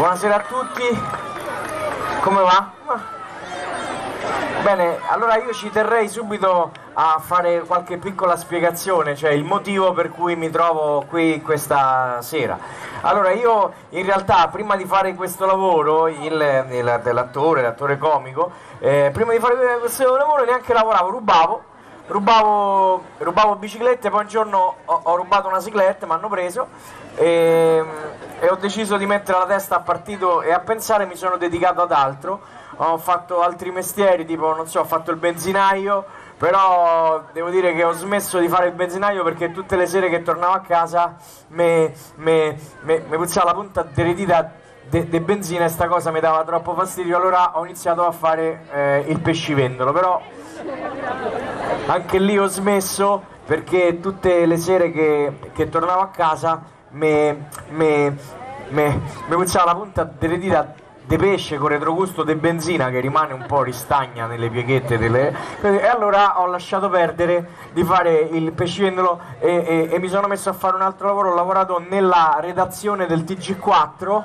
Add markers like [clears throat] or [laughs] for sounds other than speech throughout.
Buonasera a tutti, come va? Bene, allora io ci terrei subito a fare qualche piccola spiegazione, cioè il motivo per cui mi trovo qui questa sera. Allora io in realtà prima di fare questo lavoro, dell'attore, l'attore comico, eh, prima di fare questo lavoro neanche lavoravo, rubavo, rubavo, rubavo biciclette, poi un giorno ho, ho rubato una cicletta, mi hanno preso e, e ho deciso di mettere la testa a partito e a pensare, mi sono dedicato ad altro, ho fatto altri mestieri, tipo non so, ho fatto il benzinaio, però devo dire che ho smesso di fare il benzinaio perché tutte le sere che tornavo a casa mi puzzava la punta delle dita di de benzina e sta cosa mi dava troppo fastidio, allora ho iniziato a fare eh, il pescivendolo, però anche lì ho smesso perché tutte le sere che, che tornavo a casa mi puzzava la punta delle dita di pesce con retrogusto di benzina che rimane un po' ristagna nelle pieghette delle... e allora ho lasciato perdere di fare il pescivendolo e, e, e mi sono messo a fare un altro lavoro, ho lavorato nella redazione del TG4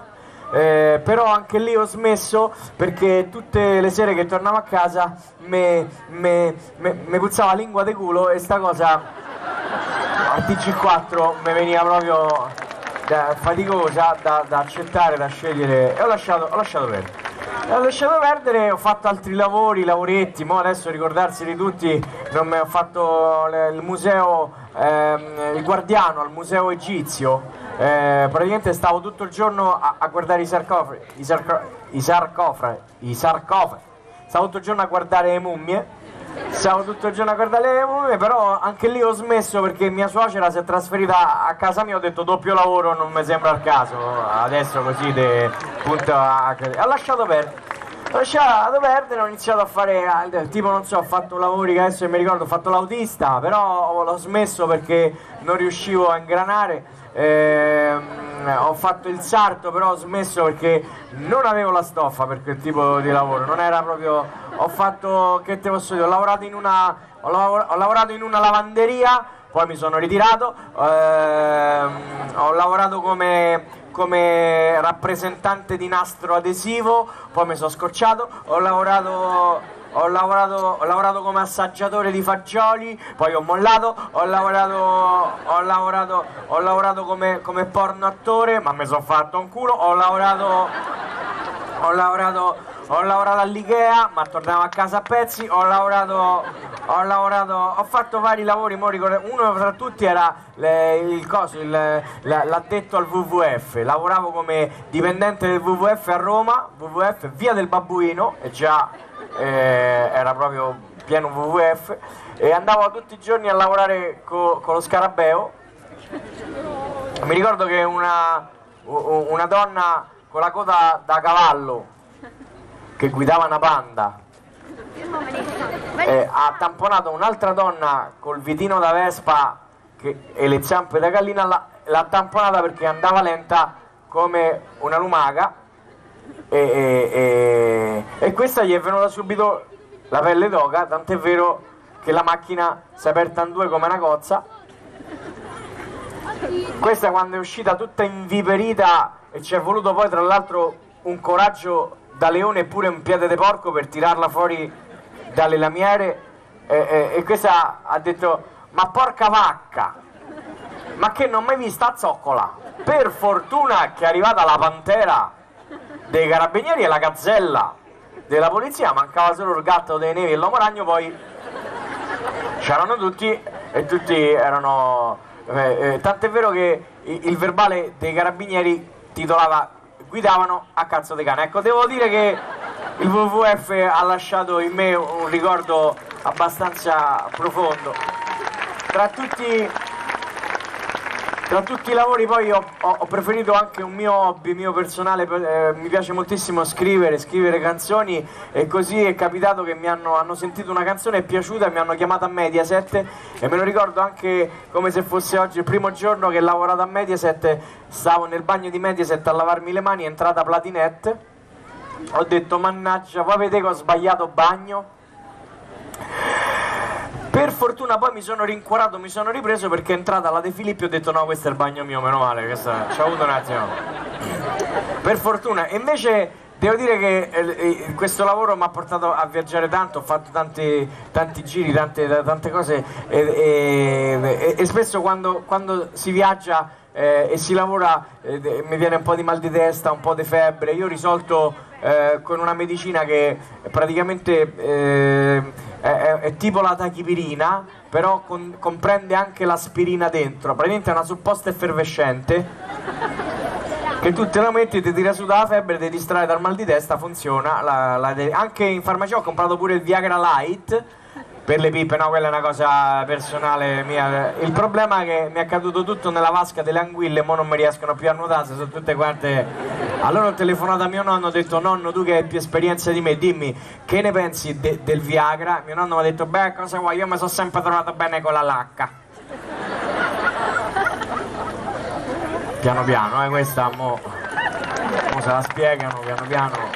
eh, però anche lì ho smesso perché tutte le sere che tornavo a casa mi puzzava la lingua di culo e sta cosa a TG4 mi veniva proprio da, faticosa da, da, accettare, da scegliere e ho lasciato, ho lasciato perdere. Ho lasciato perdere, ho fatto altri lavori, lavoretti, mo adesso di tutti, non ho fatto il museo, ehm, il guardiano al museo egizio, eh, praticamente stavo tutto il giorno a, a guardare i sarcofagi, i, sarco, i sarcofagi, i sarcofagi, stavo tutto il giorno a guardare le mummie Stavo tutto il giorno a guardare le mummie, però anche lì ho smesso perché mia suocera si è trasferita a casa mia, ho detto doppio lavoro non mi sembra il caso, adesso così de, punto a... ha lasciato perdere. Ho lasciato perdere, ho iniziato a fare, tipo non so, ho fatto lavori che adesso mi ricordo, ho fatto l'autista, però l'ho smesso perché non riuscivo a ingranare. Eh, ho fatto il sarto però ho smesso perché non avevo la stoffa per quel tipo di lavoro non era proprio ho fatto che te posso dire ho lavorato in una, ho lavor ho lavorato in una lavanderia poi mi sono ritirato ehm, ho lavorato come, come rappresentante di nastro adesivo poi mi sono scocciato ho lavorato ho lavorato, ho lavorato, come assaggiatore di fagioli, poi ho mollato, ho lavorato, ho lavorato, ho lavorato come, come porno attore, ma mi sono fatto un culo, ho lavorato, ho lavorato, ho lavorato all'Ikea, ma tornavo a casa a pezzi, ho lavorato, ho lavorato, ho fatto vari lavori, uno tra tutti era le, il coso, l'addetto al WWF, lavoravo come dipendente del WWF a Roma, WWF via del Babbuino, e già eh, era proprio pieno WWF e andavo tutti i giorni a lavorare co, con lo scarabeo. Mi ricordo che una, una donna con la coda da cavallo che guidava una panda eh, ha tamponato un'altra donna col vitino da Vespa che, e le zampe da gallina l'ha, l'ha tamponata perché andava lenta come una lumaca e, e, e, questa gli è venuta subito la pelle d'oca, tant'è vero che la macchina si è aperta in due come una cozza. Questa quando è uscita tutta inviperita e ci è voluto poi tra l'altro un coraggio da leone e pure un piede di porco per tirarla fuori dalle lamiere e, e questa ha detto ma porca vacca ma che non mai vista zoccola per fortuna che è arrivata la pantera dei carabinieri e la gazzella della polizia, mancava solo il gatto dei nevi e l'uomo ragno, poi c'erano tutti e tutti erano... Eh, eh, tant'è vero che il verbale dei carabinieri titolava guidavano a cazzo di cane. Ecco, devo dire che il WWF ha lasciato in me un ricordo abbastanza profondo. Tra tutti tra tutti i lavori poi ho, ho, ho, preferito anche un mio hobby, mio personale, eh, mi piace moltissimo scrivere, scrivere canzoni e così è capitato che mi hanno, hanno sentito una canzone, è piaciuta e mi hanno chiamato a Mediaset e me lo ricordo anche come se fosse oggi il primo giorno che ho lavorato a Mediaset, stavo nel bagno di Mediaset a lavarmi le mani, è entrata Platinette, ho detto mannaggia, poi vedete che ho sbagliato bagno? Per fortuna poi mi sono rincuorato, mi sono ripreso perché è entrata la De Filippi e ho detto no, questo è il bagno mio, meno male, questa... ci ho avuto un attimo. Per fortuna. E invece Devo dire che eh, questo lavoro mi ha portato a viaggiare tanto, ho fatto tanti, tanti giri, tante, tante cose e, e, e, spesso quando, quando si viaggia eh, e si lavora eh, mi viene un po' di mal di testa, un po' di febbre, io ho risolto eh, con una medicina che praticamente eh, è, è, tipo la tachipirina, però con, comprende anche l'aspirina dentro, praticamente è una supposta effervescente che tu te la metti, ti tira su dalla febbre, ti distrae dal mal di testa, funziona. La, la, anche in farmacia ho comprato pure il Viagra Light per le pippe, no, quella è una cosa personale mia. Il problema è che mi è caduto tutto nella vasca delle anguille, mo non mi riescono più a nuotare, sono tutte quante. Allora ho telefonato a mio nonno, ho detto nonno tu che hai più esperienza di me, dimmi che ne pensi de del Viagra? Mio nonno mi ha detto beh cosa vuoi, io mi sono sempre trovato bene con la lacca. piano piano, eh, questa mo, mo se la spiegano piano piano.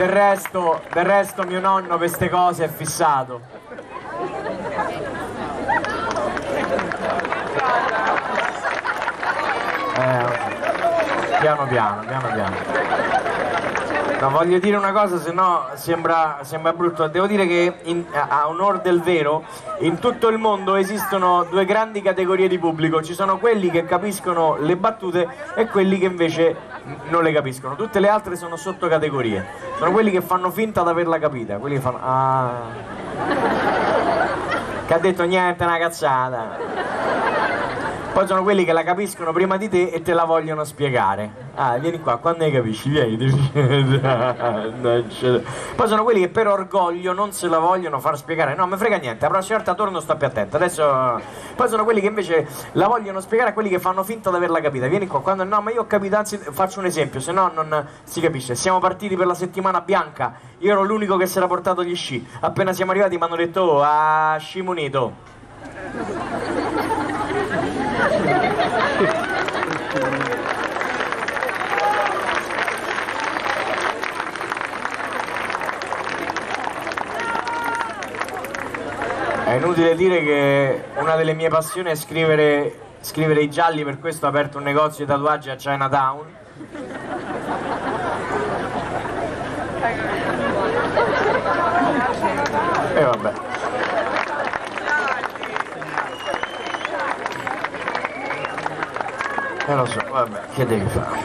Del resto, del resto mio nonno queste cose è fissato. Eh, piano piano, piano piano. No, voglio dire una cosa, se no sembra, sembra, brutto. Devo dire che in, a onor del vero, in tutto il mondo esistono due grandi categorie di pubblico. Ci sono quelli che capiscono le battute e quelli che invece non le capiscono. Tutte le altre sono sottocategorie. Sono quelli che fanno finta di averla capita. Quelli che fanno... Ah... Che ha detto niente, una cazzata. Poi sono quelli che la capiscono prima di te e te la vogliono spiegare. Ah, vieni qua, quando ne capisci? Vieni. Poi sono quelli che per orgoglio non se la vogliono far spiegare. No, mi frega niente, la prossima volta torno sto più attento. Adesso. Poi sono quelli che invece la vogliono spiegare a quelli che fanno finta di averla capita. Vieni qua, quando no, ma io ho capito, anzi faccio un esempio, se no non si capisce. Siamo partiti per la settimana bianca, io ero l'unico che si era portato gli sci. Appena siamo arrivati mi hanno detto, oh, a sci munito. È inutile dire che una delle mie passioni è scrivere, scrivere i gialli, per questo ho aperto un negozio di tatuaggi a Chinatown. E vabbè. E lo so, vabbè, che devi fare?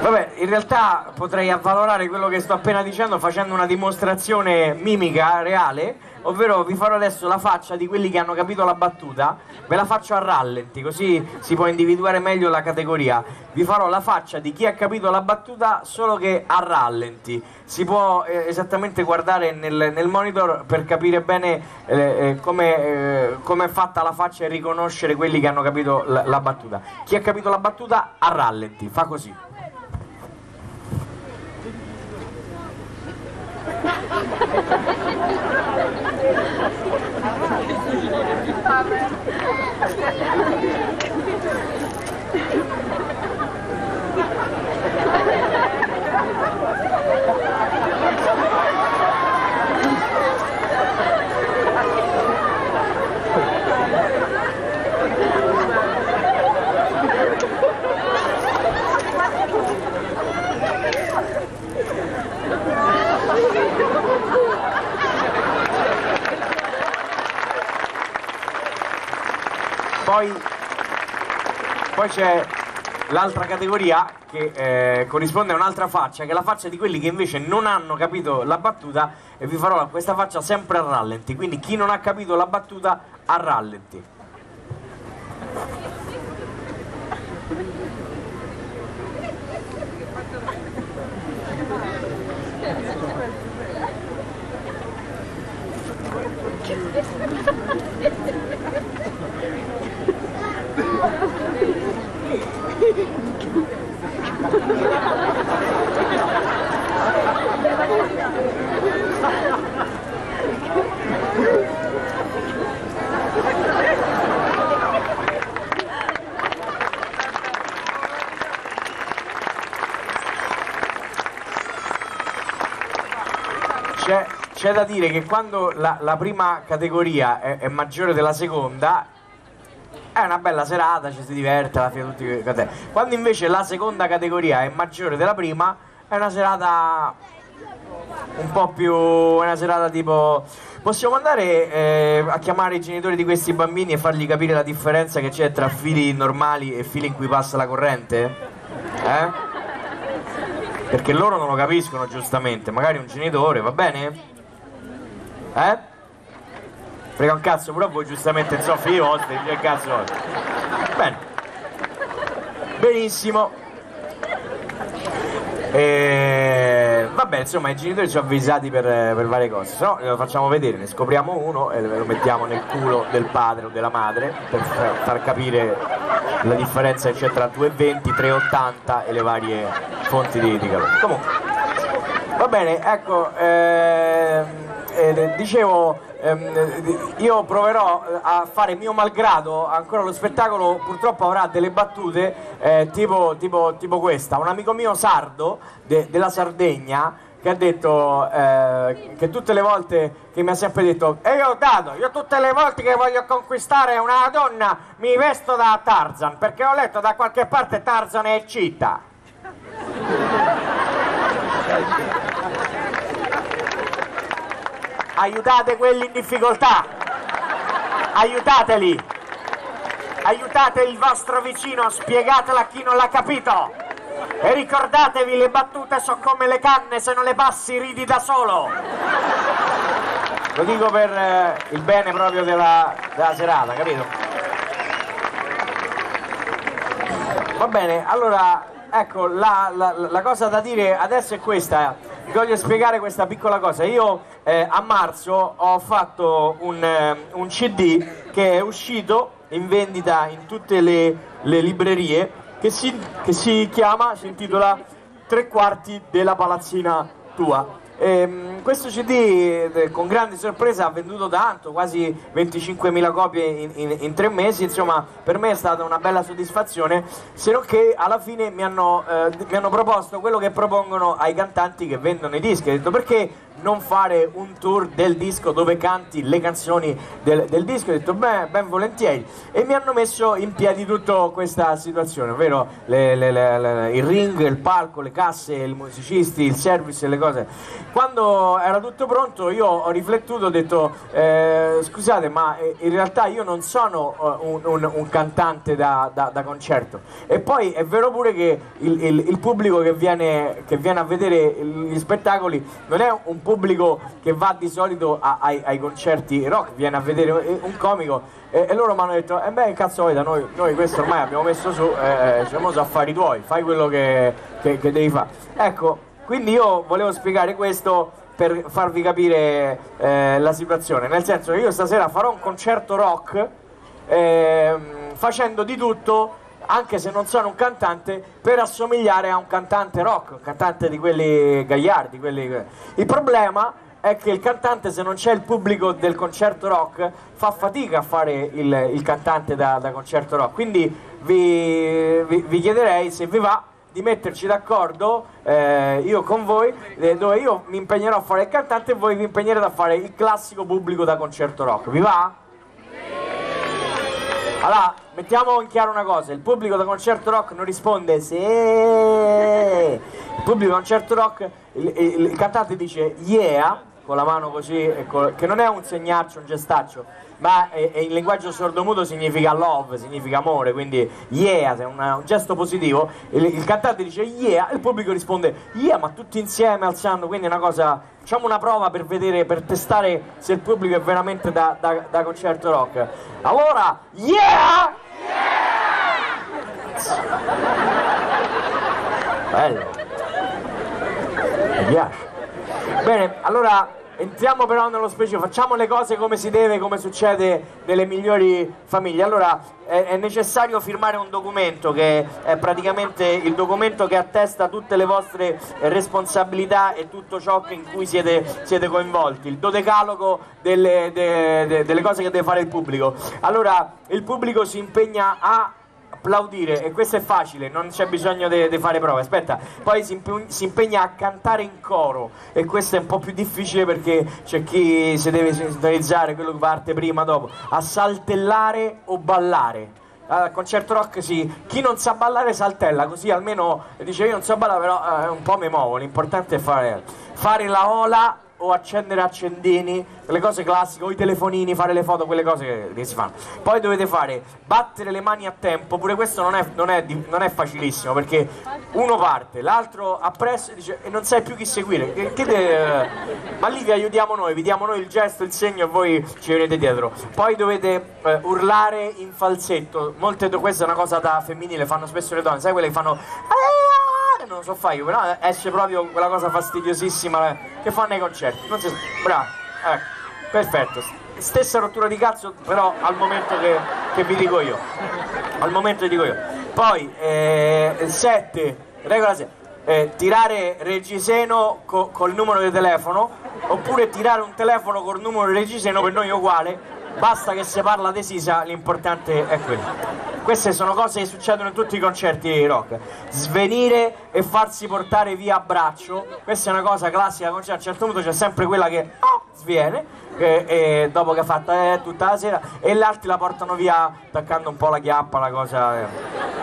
Vabbè, in realtà potrei avvalorare quello che sto appena dicendo facendo una dimostrazione mimica reale ovvero vi farò adesso la faccia di quelli che hanno capito la battuta, ve la faccio a rallenti, così si può individuare meglio la categoria. Vi farò la faccia di chi ha capito la battuta solo che a rallenti. Si può eh, esattamente guardare nel, nel, monitor per capire bene eh, eh, come eh, è fatta la faccia e riconoscere quelli che hanno capito la, la battuta. Chi ha capito la battuta a rallenti, fa così. [laughs] Poi, poi c'è l'altra categoria che eh, corrisponde a un'altra faccia, che è la faccia di quelli che invece non hanno capito la battuta e vi farò questa faccia sempre a rallenti, quindi chi non ha capito la battuta a rallenti. C'è da dire che quando la, la prima categoria è, è, maggiore della seconda è una bella serata, ci si diverte alla fine tutti quando invece la seconda categoria è maggiore della prima è una serata un po' più una serata tipo possiamo andare eh, a chiamare i genitori di questi bambini e fargli capire la differenza che c'è tra fili normali e fili in cui passa la corrente? Eh? Perché loro non lo capiscono giustamente, magari un genitore, va bene? Eh? Frega un cazzo a voi giustamente sono figli vostri, che cazzo Bene. Benissimo. E, vabbè, insomma, i genitori ci hanno avvisati per, per varie cose, se no lo facciamo vedere, ne scopriamo uno e lo mettiamo nel culo del padre o della madre per far capire la differenza che c'è tra 2,20, 3,80 e le varie fonti di, di calore. Comunque, va bene, ecco, eh, eh, dicevo ehm, io proverò a fare mio malgrado, ancora lo spettacolo purtroppo avrà delle battute eh, tipo, tipo, tipo, questa. Un amico mio sardo de, della Sardegna che ha detto eh, che tutte le volte che mi ha sempre detto e io ho dato, io tutte le volte che voglio conquistare una donna mi vesto da Tarzan perché ho letto da qualche parte Tarzan è città [laughs] aiutate quelli in difficoltà, aiutateli, aiutate il vostro vicino, spiegatela a chi non l'ha capito e ricordatevi le battute sono come le canne, se non le passi ridi da solo. Lo dico per eh, il bene proprio della, della serata, capito? Va bene, allora ecco la, la, la cosa da dire adesso è questa vi voglio spiegare questa piccola cosa. Io eh, a marzo ho fatto un, eh, un, CD che è uscito in vendita in tutte le, le librerie che si, che si chiama, si intitola Tre quarti della palazzina tua. Eh, questo CD eh, con grande sorpresa ha venduto tanto, quasi 25.000 copie in, in, in, tre mesi, insomma per me è stata una bella soddisfazione, se non che alla fine mi hanno, eh, mi hanno proposto quello che propongono ai cantanti che vendono i dischi, ho detto perché non fare un tour del disco dove canti le canzoni del, del disco, ho detto beh, ben volentieri. E mi hanno messo in piedi tutta questa situazione, ovvero le, le, le, il ring, il palco, le casse, i musicisti, il service e le cose. Quando era tutto pronto io ho riflettuto, ho detto eh, scusate ma eh, in realtà io non sono uh, un, un, un, cantante da, da, da, concerto. E poi è vero pure che il, il, il pubblico che viene, che viene, a vedere gli spettacoli non è un pubblico che va di solito a, ai, ai, concerti rock, viene a vedere un comico e, e loro mi hanno detto e eh beh cazzo vuoi da noi, noi questo ormai abbiamo messo su, eh, diciamo so affari tuoi, fai quello che, che, che devi fare. Ecco, quindi io volevo spiegare questo per farvi capire eh, la situazione, nel senso che io stasera farò un concerto rock eh, facendo di tutto anche se non sono un cantante, per assomigliare a un cantante rock, un cantante di quelli gagliardi. Quelli... Il problema è che il cantante, se non c'è il pubblico del concerto rock, fa fatica a fare il, il cantante da, da, concerto rock. Quindi vi, vi, vi chiederei se vi va di metterci d'accordo eh, io con voi eh, dove io mi impegnerò a fare il cantante e voi vi impegnerete a fare il classico pubblico da concerto rock vi va? allora mettiamo in chiaro una cosa il pubblico da concerto rock non risponde se il pubblico da concerto rock il, il, il cantante dice yeah con la mano così che non è un segnaccio un gestaccio ma in linguaggio sordomuto significa love, significa amore, quindi yeah, è un, gesto positivo. Il, il, cantante dice yeah, il pubblico risponde yeah, ma tutti insieme alzando, quindi è una cosa. Facciamo una prova per vedere, per testare se il pubblico è veramente da, da, da concerto rock. Allora, yeah! yeah! Bello. Mi piace. Bene, allora Entriamo però nello specifico, facciamo le cose come si deve, come succede nelle migliori famiglie. Allora è, è, necessario firmare un documento che è praticamente il documento che attesta tutte le vostre responsabilità e tutto ciò in cui siete, siete coinvolti, il dodecalogo delle, de, de, delle cose che deve fare il pubblico. Allora il pubblico si impegna a applaudire e questo è facile, non c'è bisogno di fare prove. Aspetta, poi si, imp- si, impegna a cantare in coro e questo è un po' più difficile perché c'è chi si deve sintonizzare quello che parte prima, dopo, a saltellare o ballare. Al concerto rock sì, chi non sa ballare saltella, così almeno dice io non so ballare però eh, un po' mi muovo, l'importante è fare, fare la ola o accendere accendini, quelle cose classiche, o i telefonini, fare le foto, quelle cose che, si fanno. Poi dovete fare battere le mani a tempo, pure questo non è, non è, non è facilissimo perché uno parte, l'altro appresso dice, e non sai più chi seguire. Che, che de, ma lì vi aiutiamo noi, vi diamo noi il gesto, il segno e voi ci venite dietro. Poi dovete eh, urlare in falsetto, molte questa è una cosa da femminile, fanno spesso le donne, sai quelle che fanno... Eh, non lo so fare io, però esce proprio quella cosa fastidiosissima che fanno nei concerti. Non si bravo, ecco, perfetto. Stessa rottura di cazzo, però al momento che, che vi dico io. Al momento che dico io. Poi, 7, eh, regola 7, eh, tirare Regiseno co, col numero di telefono, oppure tirare un telefono col numero di Regiseno per noi è uguale, basta che si parla di Sisa, l'importante è quello. Queste sono cose che succedono in tutti i concerti rock. Svenire e farsi portare via a braccio questa è una cosa classica a un certo punto c'è sempre quella che oh, sviene e, e dopo che ha fatto eh, tutta la sera e gli altri la portano via attaccando un po' la chiappa la cosa eh.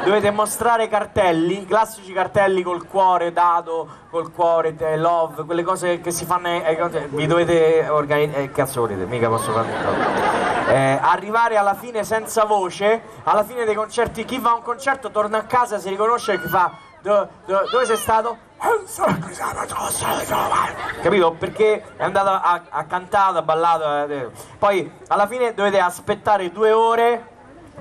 dovete mostrare cartelli classici cartelli col cuore dado col cuore eh, love quelle cose che si fanno eh, vi dovete organizzare eh, cazzo volete mica posso fare eh, arrivare alla fine senza voce, alla fine dei concerti, chi va a un concerto torna a casa, si riconosce e chi fa do, do, dove sei stato? Capito? Perché è andato a, a cantare, a ballato. Eh, poi alla fine dovete aspettare due ore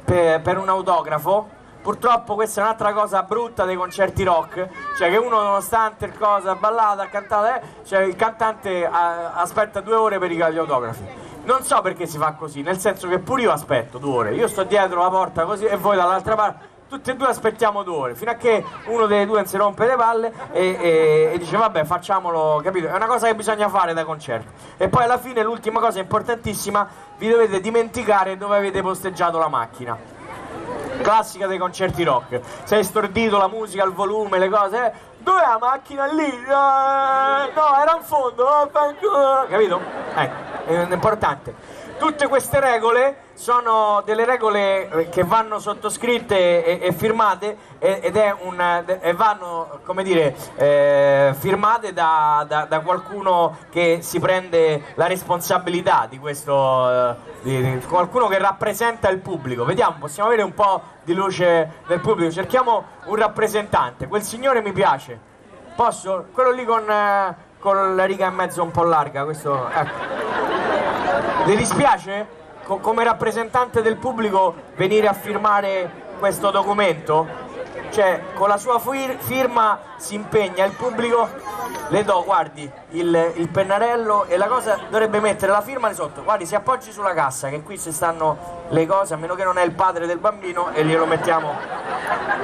per, per un autografo. Purtroppo questa è un'altra cosa brutta dei concerti rock, cioè che uno nonostante il cosa ha cantato, eh, cioè il cantante a, aspetta due ore per i autografi non so perché si fa così, nel senso che pure io aspetto due ore, io sto dietro la porta così e voi dall'altra parte, tutti e due aspettiamo due ore, fino a che uno dei due si rompe le palle e, e, e, dice vabbè facciamolo, capito? È una cosa che bisogna fare da concerto. E poi alla fine l'ultima cosa importantissima, vi dovete dimenticare dove avete posteggiato la macchina classica dei concerti rock. Sei stordito la musica, il volume, le cose. Eh? Dov'è la macchina lì? Eh, no, era in fondo. Capito? Ecco è importante. Tutte queste regole sono delle regole eh, che vanno sottoscritte e, e firmate ed è un, e vanno come dire, eh, firmate da, da, da, qualcuno che si prende la responsabilità di questo, eh, di, di, qualcuno che rappresenta il pubblico. Vediamo, possiamo avere un po' di luce del pubblico, cerchiamo un rappresentante, quel signore mi piace, posso? Quello lì con, eh, con la riga in mezzo un po' larga, questo, ecco. Le dispiace co come rappresentante del pubblico venire a firmare questo documento? Cioè, con la sua firma si impegna il pubblico, le do, guardi, il, il, pennarello e la cosa dovrebbe mettere la firma di sotto, guardi, si appoggi sulla cassa, che qui ci stanno le cose, a meno che non è il padre del bambino, e glielo mettiamo,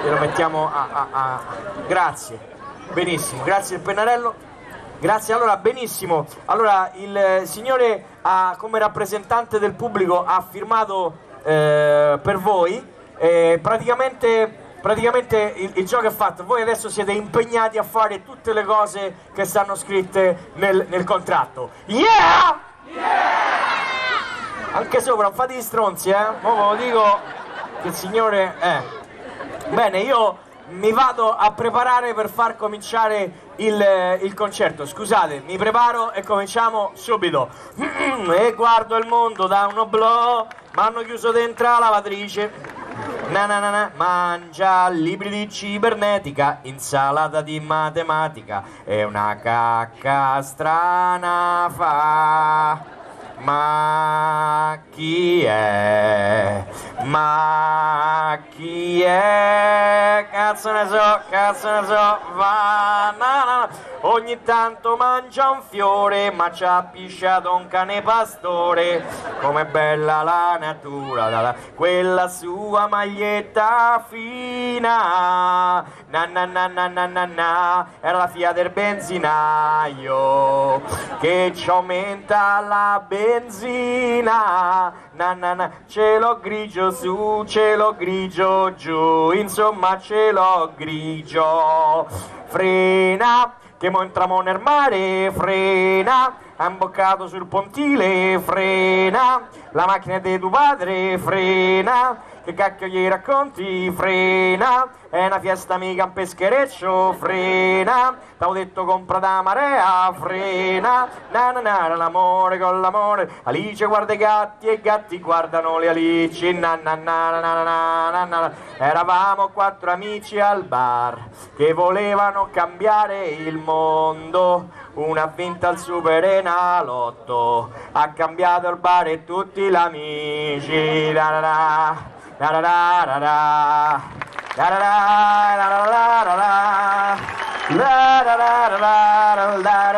glielo mettiamo a, a, a... Grazie, benissimo, grazie il pennarello. Grazie, allora benissimo. Allora il signore ha, come rappresentante del pubblico ha firmato eh, per voi. Eh, praticamente, praticamente il, il, gioco è fatto. Voi adesso siete impegnati a fare tutte le cose che stanno scritte nel, nel contratto. Yeah! yeah! Anche sopra, fate gli stronzi, eh? Ora ve lo dico che il signore... Eh. Bene, io mi vado a preparare per far cominciare il, il, concerto. Scusate, mi preparo e cominciamo subito. [clears throat] e guardo il mondo da un oblò, mi hanno chiuso dentro la lavatrice. Na na na na. Mangia libri di cibernetica, insalata di matematica e una cacca strana fa. Ma chi è? Ma chi è? Cazzo ne so, cazzo ne so, va, no, no. ogni tanto mangia un fiore, ma ci ha pisciato un cane pastore, com'è bella la natura, la, la, quella sua maglietta fina, na na na na na na na, era la figlia del benzinaio, che ci aumenta la benzina, na na na, cielo grigio su, cielo grigio giù, insomma cielo grigio, frena, che mo entriamo nel mare, frena, ha imboccato sul pontile, frena, la macchina di tuo padre, frena, che cacchio gli racconti, frena, è una fiesta mica un peschereccio, frena, t'avevo detto compra da marea, frena, na na na, l'amore con l'amore, Alice guarda i gatti e i gatti guardano le alici, na na na na na na na na, eravamo quattro amici al bar, che volevano cambiare il mondo, una ha vinto al Super Enalotto, ha cambiato il bar e tutti gli amici, da da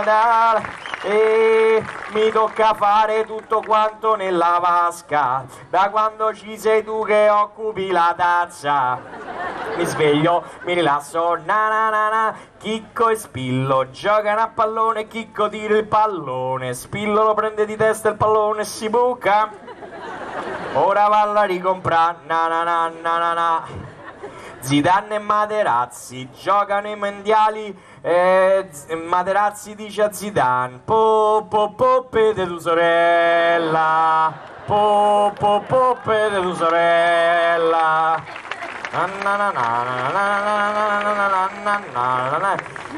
da. E mi tocca fare tutto quanto nella vasca da quando ci sei tu che occupi la tazza mi sveglio, mi rilasso, na na na na, Chicco e Spillo giocano a pallone, Chicco tira il pallone, Spillo lo prende di testa il pallone e si buca. Ora valla a ricomprare, na na na na na na. Zidane e Materazzi giocano i mondiali e Materazzi dice a Zidane po po poppe de tu sorella po po poppe de tu sorella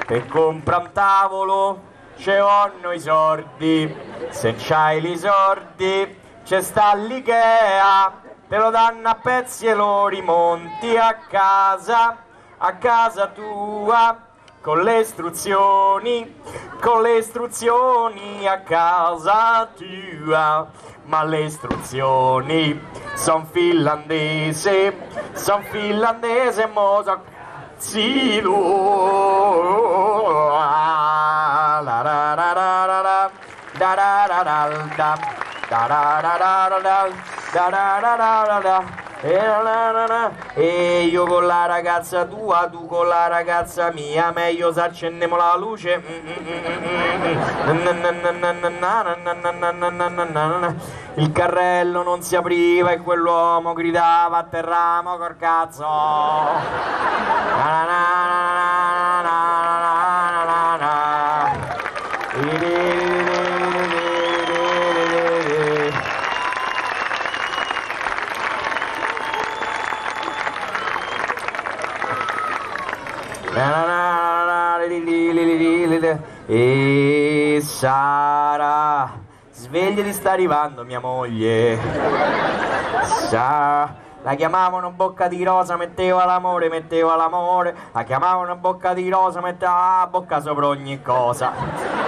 e compra un tavolo ce hanno i sordi se c'hai i sordi c'è sta l'Ikea, te lo danno a pezzi e lo rimonti a casa, a casa tua, con le istruzioni, con le istruzioni a casa tua, ma le istruzioni son finlandese, son finlandese, mo so zilo, la la la la la la da da da da e, e io con la ragazza tua, tu con la ragazza mia, meglio se accendiamo la luce. Il carrello non si apriva e quell'uomo gridava atterramo col cazzo. E Sara, svegliati, sta arrivando mia moglie. Sa, la chiamavano bocca di rosa, metteva l'amore, metteva l'amore. La chiamavano bocca di rosa, metteva la bocca sopra ogni cosa.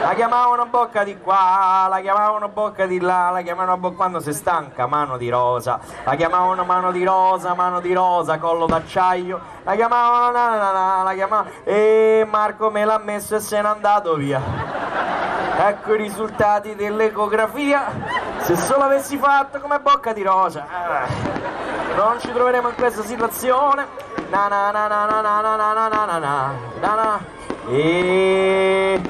La chiamavano bocca di qua, la chiamavano bocca di là, la chiamavano bocca quando si stanca, mano di rosa. La chiamavano mano di rosa, mano di rosa, collo d'acciaio. La chiamavano, na, na, na, la chiamavano, e Marco me l'ha messo e se n'è andato via. Ecco i risultati dell'ecografia. Se solo avessi fatto come bocca di rosa. Eh, non ci troveremo in questa situazione. Na na na na na na na na na na na na E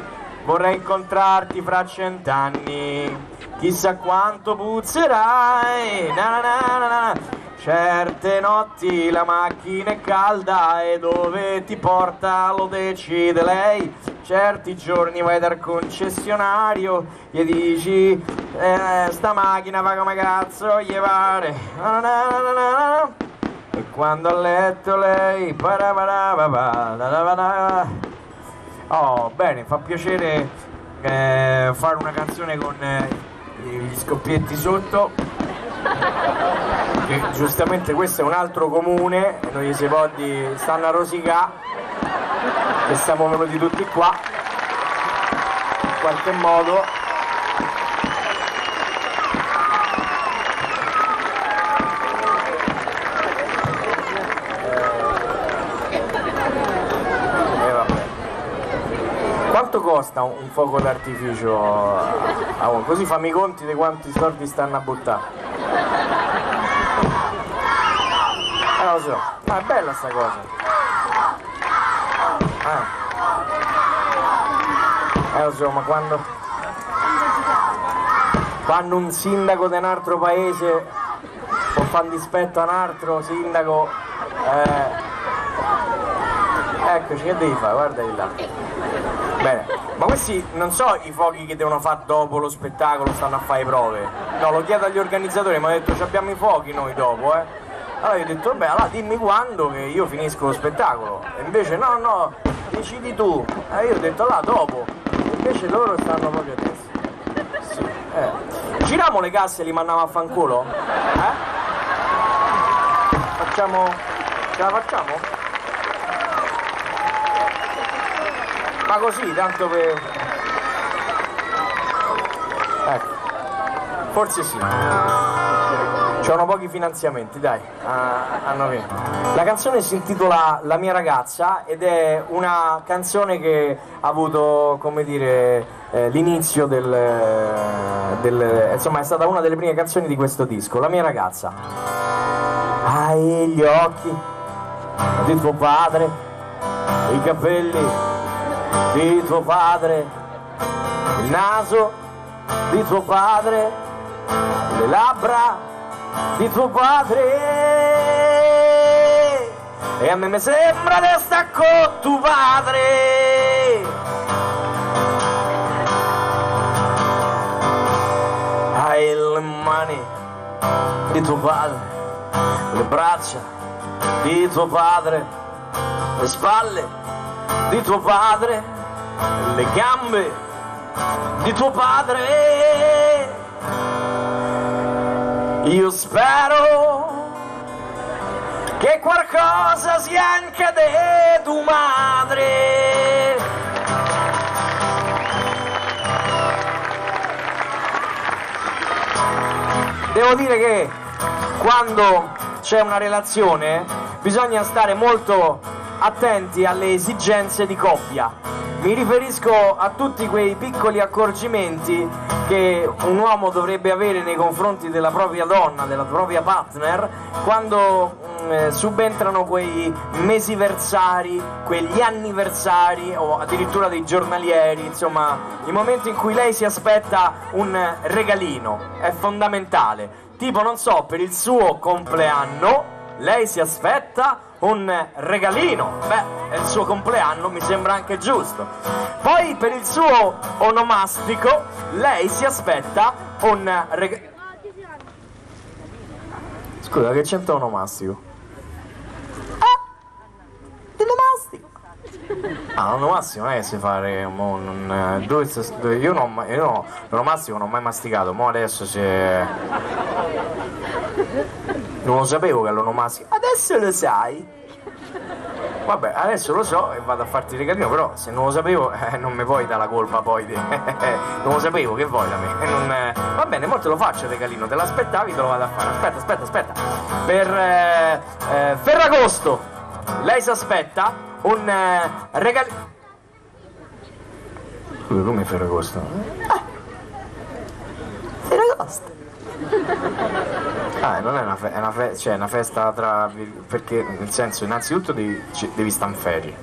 vorrei incontrarti fra cent'anni. Chissà quanto puzzerai. Na na na na na. Certe notti la macchina è calda e dove ti porta lo decide lei. Certi giorni vai dal concessionario e dici eh, sta macchina va come cazzo gli pare. E quando a letto lei Oh, bene, fa piacere eh, fare una canzone con eh, gli scoppietti sotto che giustamente questo è un altro comune noi si può di stanno a Rosicà e siamo venuti tutti qua in qualche modo quanto costa un, un fuoco d'artificio? Ah, così fammi i conti di quanti soldi stanno a buttare. Eh lo so, ma è bella sta cosa. Ah. Eh lo so, ma quando, quando un sindaco di un altro paese può fare dispetto a un altro sindaco, eh, eccoci, che devi fare? Guarda di là. Bene, ma questi non so i fuochi che devono fare dopo lo spettacolo, stanno a fare prove. No, lo chiedo agli organizzatori, mi hanno detto abbiamo i fuochi noi dopo, eh. Allora io ho detto, vabbè, allora dimmi quando che io finisco lo spettacolo. E invece no, no, decidi tu. E io ho detto, là, dopo invece loro stanno proprio adesso. Sì, eh. Giriamo le casse e li mandiamo a fanculo? Eh? Facciamo... ce la facciamo? Ma così, tanto per... Ecco. Forse sì. C'erano pochi finanziamenti, dai, hanno vinto. La canzone si intitola La mia ragazza ed è una canzone che ha avuto, come dire, eh, l'inizio del, del, insomma è stata una delle prime canzoni di questo disco, La mia ragazza. Hai gli occhi di tuo padre, i capelli di tuo padre, il naso di tuo padre, le labbra di tuo padre. E a me mi sembra di stare con tuo padre. Hai le mani di tuo padre le braccia di tuo padre le spalle di tuo padre le gambe di tuo padre io spero che qualcosa sia anche di tua madre. Devo dire che quando c'è una relazione bisogna stare molto attenti alle esigenze di coppia mi riferisco a tutti quei piccoli accorgimenti che un uomo dovrebbe avere nei confronti della propria donna, della propria partner, quando mm, eh, subentrano quei mesi versari, quegli anniversari o addirittura dei giornalieri, insomma, i momenti in cui lei si aspetta un regalino, è fondamentale. Tipo, non so, per il suo compleanno lei si aspetta un regalino. Beh, è il suo compleanno, mi sembra anche giusto. Poi per il suo onomastico lei si aspetta un regalino. Scusa, che c'entra onomastico? Ah! L'onomastico! Ah, l'onomastico non è si fare un, un, dove, dove, io non io no, l'onomastico non ho mai masticato, mo adesso si è... Non lo sapevo che l'onomastico. Adesso lo sai. Vabbè, adesso lo so e vado a farti il regalino, però se non lo sapevo eh, non mi puoi dare la colpa poi. Di... [laughs] non lo sapevo, che vuoi da me? Non, eh... Va bene, mo te lo faccio il regalino, te l'aspettavi, te lo vado a fare. Aspetta, aspetta, aspetta. Per eh, eh Ferragosto, lei si aspetta un eh, regalino. Scusa, come Ferragosto? Ah. Ferragosto. Ah, non è una, fe- è una, fe- cioè una festa tra. perché nel senso, innanzitutto devi, devi stare in ferie.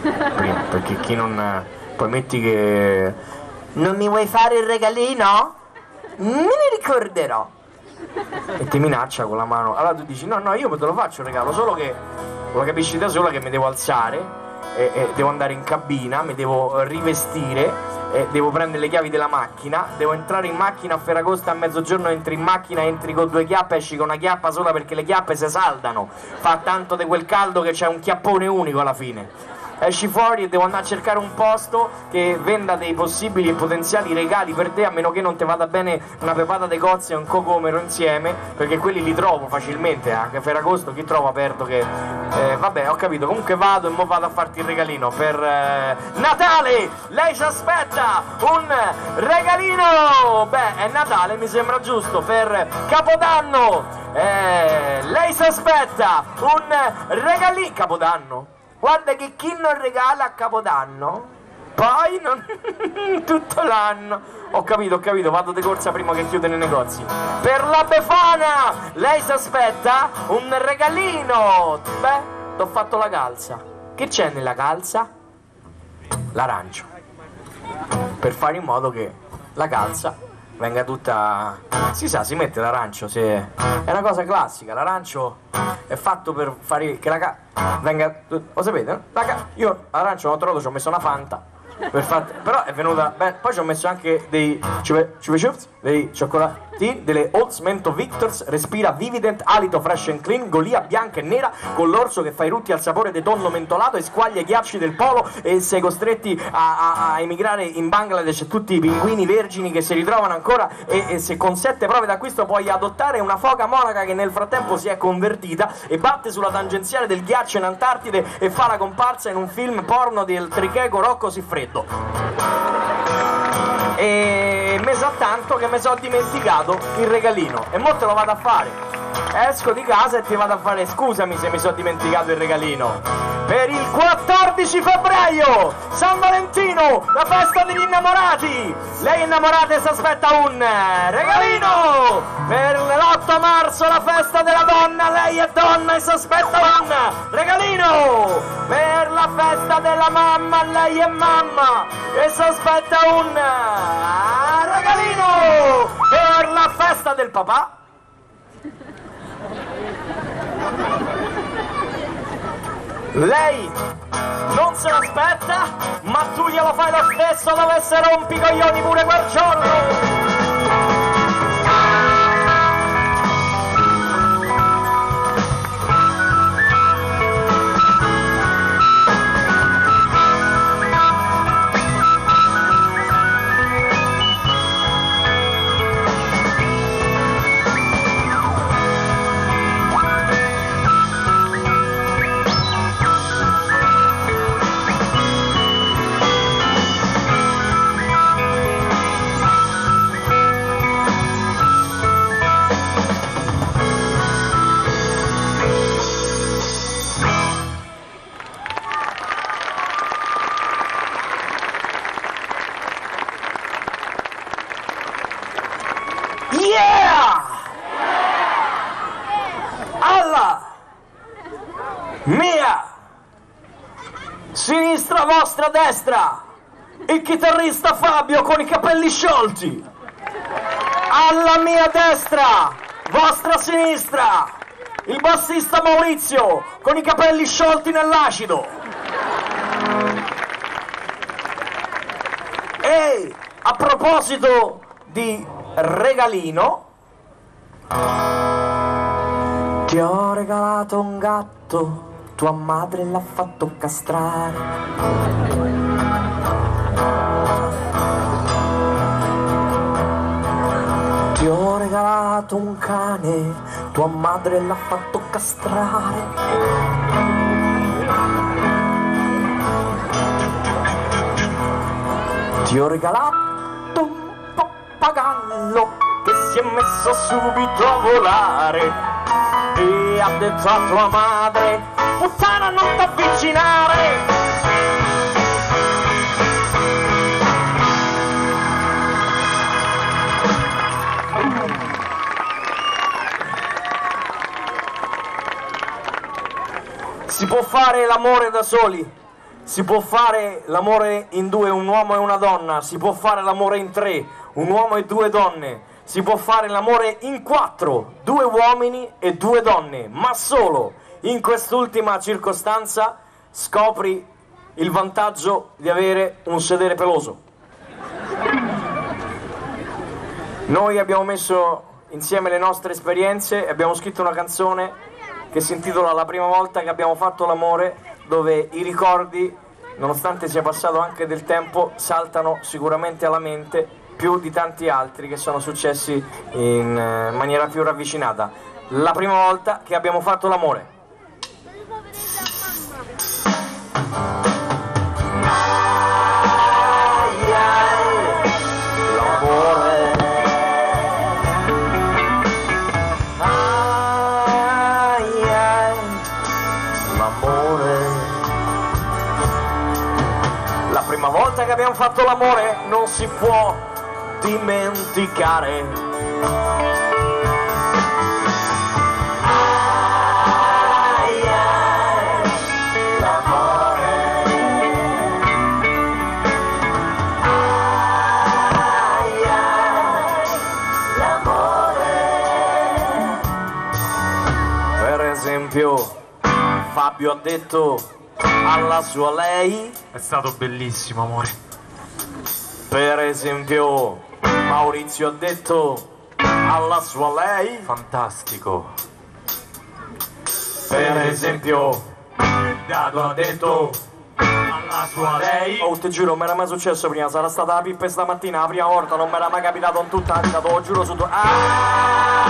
Prima, perché chi non. Poi metti che. Non mi vuoi fare il regalino? Me ne ricorderò. E ti minaccia con la mano. Allora tu dici: no, no, io te lo faccio il regalo, solo che lo capisci da sola che mi devo alzare, e, e devo andare in cabina, mi devo rivestire eh, devo prendere le chiavi della macchina, devo entrare in macchina a Ferragosto a mezzogiorno, entri in macchina, entri con due chiappe, esci con una chiappa sola perché le chiappe si saldano, fa tanto di quel caldo che c'è un chiappone unico alla fine esci fuori e devo andare a cercare un posto che venda dei possibili e potenziali regali per te a meno che non ti vada bene una pepata di cozze e un cocomero insieme perché quelli li trovo facilmente anche a Ferragosto chi trova aperto che eh, vabbè ho capito. Comunque vado e mo vado a farti il regalino per eh, Natale! Lei ci aspetta un regalino! Beh è Natale mi sembra giusto per Capodanno! Eh, lei si aspetta un regalino Capodanno Guarda che chi non regala a Capodanno poi non... [laughs] tutto l'anno. Ho capito, ho capito, vado di corsa prima che chiudono i negozi. Per la Befana! Lei si aspetta un regalino! Beh, t'ho fatto la calza. Che c'è nella calza? L'arancio. Per fare in modo che la calza venga tutta... Si sa, si mette l'arancio, si... è una cosa classica, l'arancio è fatto per fare che la calza venga... Lo sapete? La ca... Io l'arancio l'ho trovato, ci ho messo una fanta Fat... però è venuta bene. Poi ci ho messo anche dei dei cioccolatini, delle Oldsmento Victors, respira Vivident, alito fresh and clean, golia bianca e nera, con l'orso che fa i rutti al sapore di tonno mentolato e squaglia i ghiacci del polo e sei costretti a, a, a emigrare in Bangladesh tutti i pinguini vergini che si ritrovano ancora e, e se con sette prove d'acquisto puoi adottare una foca monaca che nel frattempo si è convertita e batte sulla tangenziale del ghiaccio in Antartide e fa la comparsa in un film porno del tricheco Rocco Siffredi freddo. E mi sa tanto che mi sono dimenticato il regalino e mo te lo vado a fare. Esco di casa e ti vado a fare scusami se mi sono dimenticato il regalino. Per il 14 febbraio, San Valentino, la festa degli innamorati. Lei innamorata si aspetta un regalino. Per l'8 marzo, la festa della donna, lei è donna e si aspetta un regalino. Per la festa della mamma, lei è mamma e si aspetta un regalino. Per la festa del papà lei non se l'aspetta, ma tu glielo fai lo stesso, dovesse rompi coglioni pure quel giorno. Destra il chitarrista Fabio con i capelli sciolti. Alla mia destra, vostra sinistra, il bassista Maurizio con i capelli sciolti nell'acido. E a proposito di regalino, ti ho regalato un gatto tua madre l'ha fatto castrare. Ti ho regalato un cane, tua madre l'ha fatto castrare. Ti ho regalato un pappagallo che si è messo subito a volare e ha detto a tua madre puttana non t'avvicinare. Si può fare l'amore da soli. Si può fare l'amore in due, un uomo e una donna, si può fare l'amore in tre, un uomo e due donne, si può fare l'amore in quattro, due uomini e due donne, ma solo in quest'ultima circostanza scopri il vantaggio di avere un sedere peloso. Noi abbiamo messo insieme le nostre esperienze e abbiamo scritto una canzone che si intitola La prima volta che abbiamo fatto l'amore, dove i ricordi, nonostante sia passato anche del tempo, saltano sicuramente alla mente più di tanti altri che sono successi in eh, maniera più ravvicinata. La prima volta che abbiamo fatto l'amore prima volta che abbiamo fatto l'amore non si può dimenticare. Esempio, Fabio ha detto alla sua lei È stato bellissimo, amore. Per esempio, Maurizio ha detto alla sua lei. Fantastico. Per esempio, Dado ha detto alla sua lei. oh ti giuro, non mi era mai successo prima, sarà stata la pippa stamattina la prima volta, non mi era mai capitato in tutta la vita, te lo giuro su tu. Ai,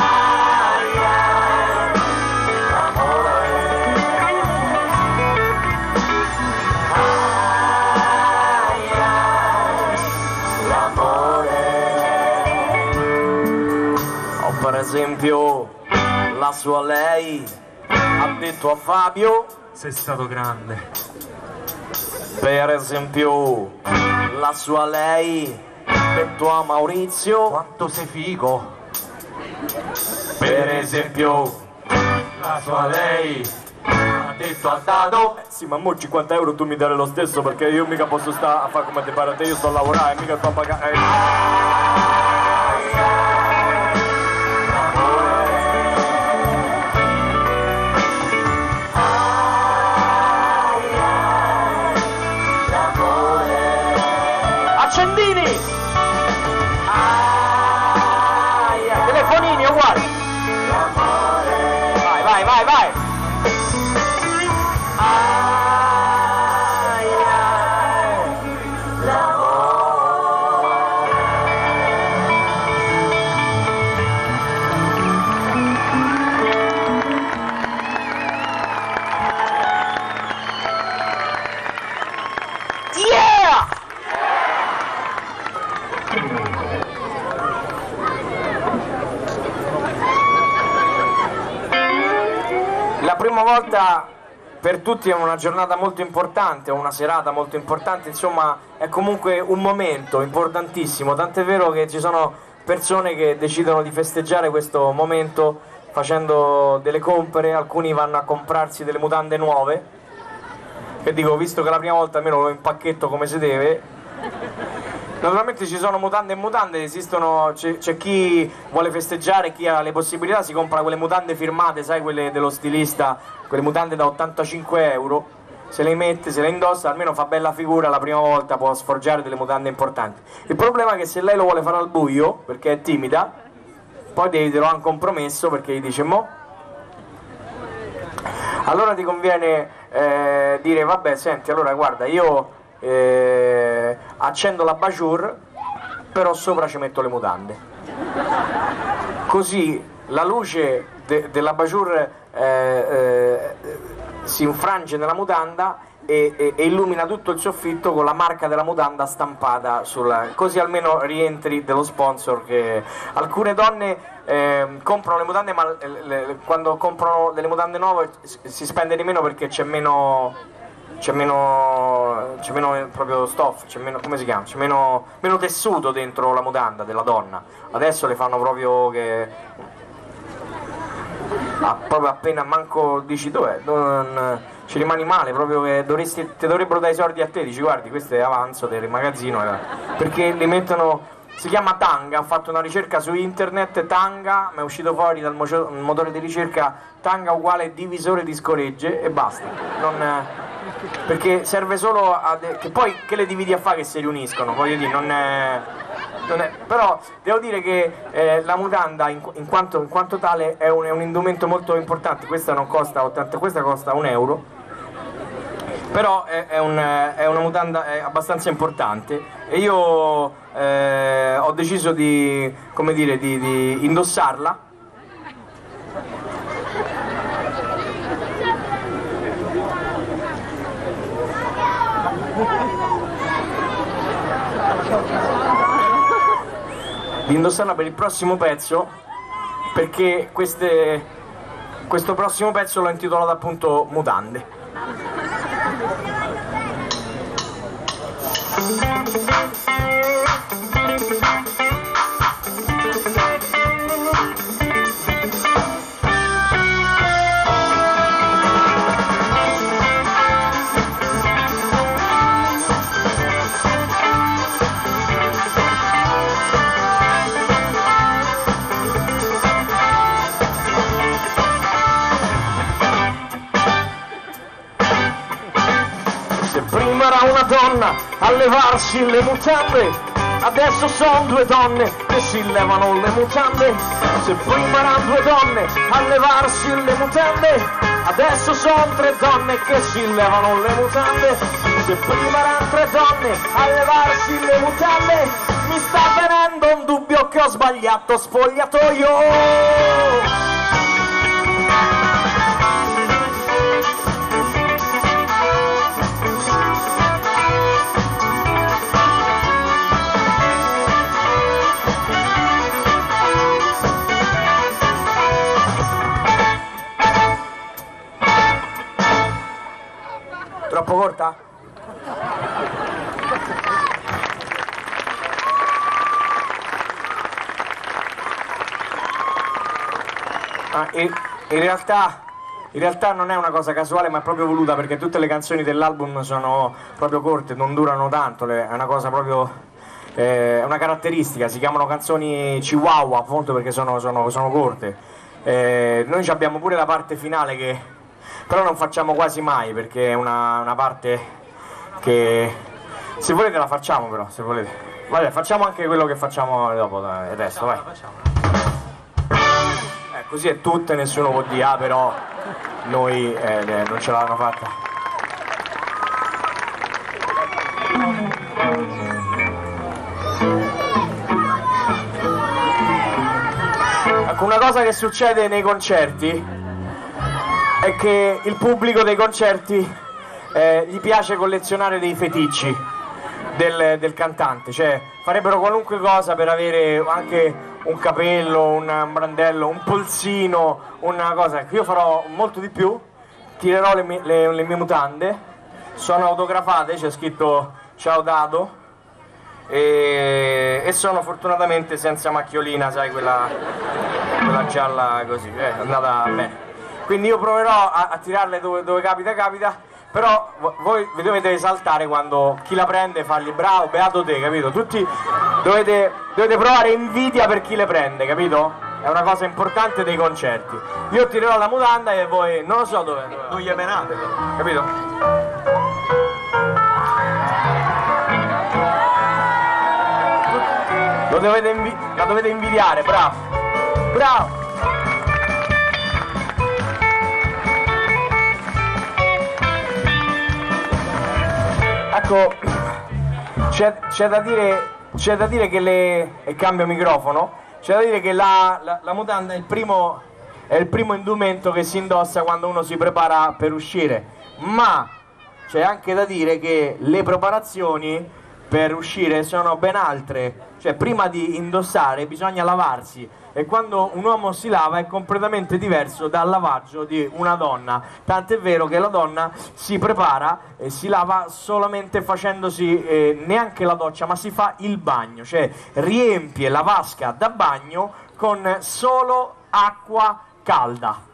esempio, la sua lei ha detto a Fabio Sei stato grande. per esempio la sua lei ha detto a Maurizio Quanto sei figo. per esempio La sua lei ha detto a Dado. Eh sì ma mo 50 euro tu mi dare lo stesso perché io mica posso stare a fare come te pare a te io sto a lavorare mica sto a pagare eh. Volta per tutti è una giornata molto importante, una serata molto importante, insomma è comunque un momento importantissimo, tant'è vero che ci sono persone che decidono di festeggiare questo momento facendo delle compere, alcuni vanno a comprarsi delle mutande nuove, che dico, visto che la prima volta almeno lo impacchetto come si deve, Naturalmente ci sono mutande e mutande, esistono, c'è, c'è chi vuole festeggiare, chi ha le possibilità, si compra quelle mutande firmate, sai, quelle dello stilista, quelle mutande da 85 euro, se le mette, se le indossa, almeno fa bella figura, la prima volta può sforgiare delle mutande importanti. Il problema è che se lei lo vuole fare al buio, perché è timida, poi devi trovare un compromesso perché gli dice mo allora ti conviene eh, dire vabbè senti allora guarda io eh, accendo la bajour però sopra ci metto le mutande. Così la luce de- della bajour eh, eh, si infrange nella mutanda e, e- e illumina tutto il soffitto con la marca della mutanda stampata sulla così almeno rientri dello sponsor che alcune donne ehm, comprano le mutande ma le- le- quando comprano delle mutande nuove si spende di meno perché c'è meno c'è meno c'è meno proprio stuff c'è meno come si chiama? C'è meno, meno tessuto dentro la mutanda della donna. Adesso le fanno proprio che Ah, proprio appena manco dici dov'è, non, ci rimani male, proprio che dovresti, ti dovrebbero dare i soldi a te, dici guardi questo è avanzo del magazzino, perché li mettono, si chiama Tanga, ho fatto una ricerca su internet, Tanga, mi è uscito fuori dal motore di ricerca Tanga uguale divisore di scoregge e basta, non, perché serve solo a... che poi che le dividi a fare che si riuniscono, voglio dire, non è... non è- però devo dire che eh, la mutanda in, in quanto, in quanto tale è un, è un indumento molto importante, questa non costa 80, questa costa un euro, però è, è un- è una mutanda abbastanza importante. E io eh, ho deciso di, dire, di, di indossarla di indossarla per il prossimo pezzo perché queste- questo prossimo pezzo l'ho intitolato appunto Mutande. Donna a levarsi le mutande adesso sono due donne che si levano le mutande se prima erano due donne a levarsi le mutande adesso sono tre donne che si levano le mutande se prima erano tre donne a levarsi le mutande mi sta venendo un dubbio che ho sbagliato spogliatoio Troppo corta? Ah, in, in, realtà, in, realtà, non è una cosa casuale ma è proprio voluta perché tutte le canzoni dell'album sono proprio corte, non durano tanto, è una cosa proprio... Eh, è una caratteristica, si chiamano canzoni chihuahua appunto perché sono, sono, sono corte. Eh, noi abbiamo pure la parte finale che però non facciamo quasi mai perché è una, una parte che se volete la facciamo però se volete. Vabbè facciamo anche quello che facciamo dopo dai, adesso vai. eh, così è tutto e nessuno può dire ah però noi eh, non ce l'hanno fatta. Ecco una cosa che succede nei concerti è che il pubblico dei concerti eh, gli piace collezionare dei feticci del, del, cantante, cioè farebbero qualunque cosa per avere anche un capello, un brandello, un polsino, una cosa. Io farò molto di più, tirerò le mie, le, le mie mutande, sono autografate, c'è scritto ciao Dado e, e, sono fortunatamente senza macchiolina, sai, quella, quella gialla così, eh, è andata bene quindi io proverò a, a tirarle dove, dove, capita capita però voi vi dovete esaltare quando chi la prende fargli bravo, beato te, capito? Tutti dovete, dovete provare invidia per chi le prende, capito? È una cosa importante dei concerti. Io tirerò la mutanda e voi non lo so dove. dove non gli menate, capito? Dovete la dovete invidiare, bravo. Bravo. Ecco, c'è, c'è, da, dire, c'è da dire che le... e cambio microfono, c'è da dire che la, la, la mutanda è il, primo, è il primo indumento che si indossa quando uno si prepara per uscire, ma c'è anche da dire che le preparazioni per uscire sono ben altre, cioè prima di indossare bisogna lavarsi. E quando un uomo si lava è completamente diverso dal lavaggio di una donna, tant'è vero che la donna si prepara e si lava solamente facendosi eh, neanche la doccia, ma si fa il bagno, cioè riempie la vasca da bagno con solo acqua calda.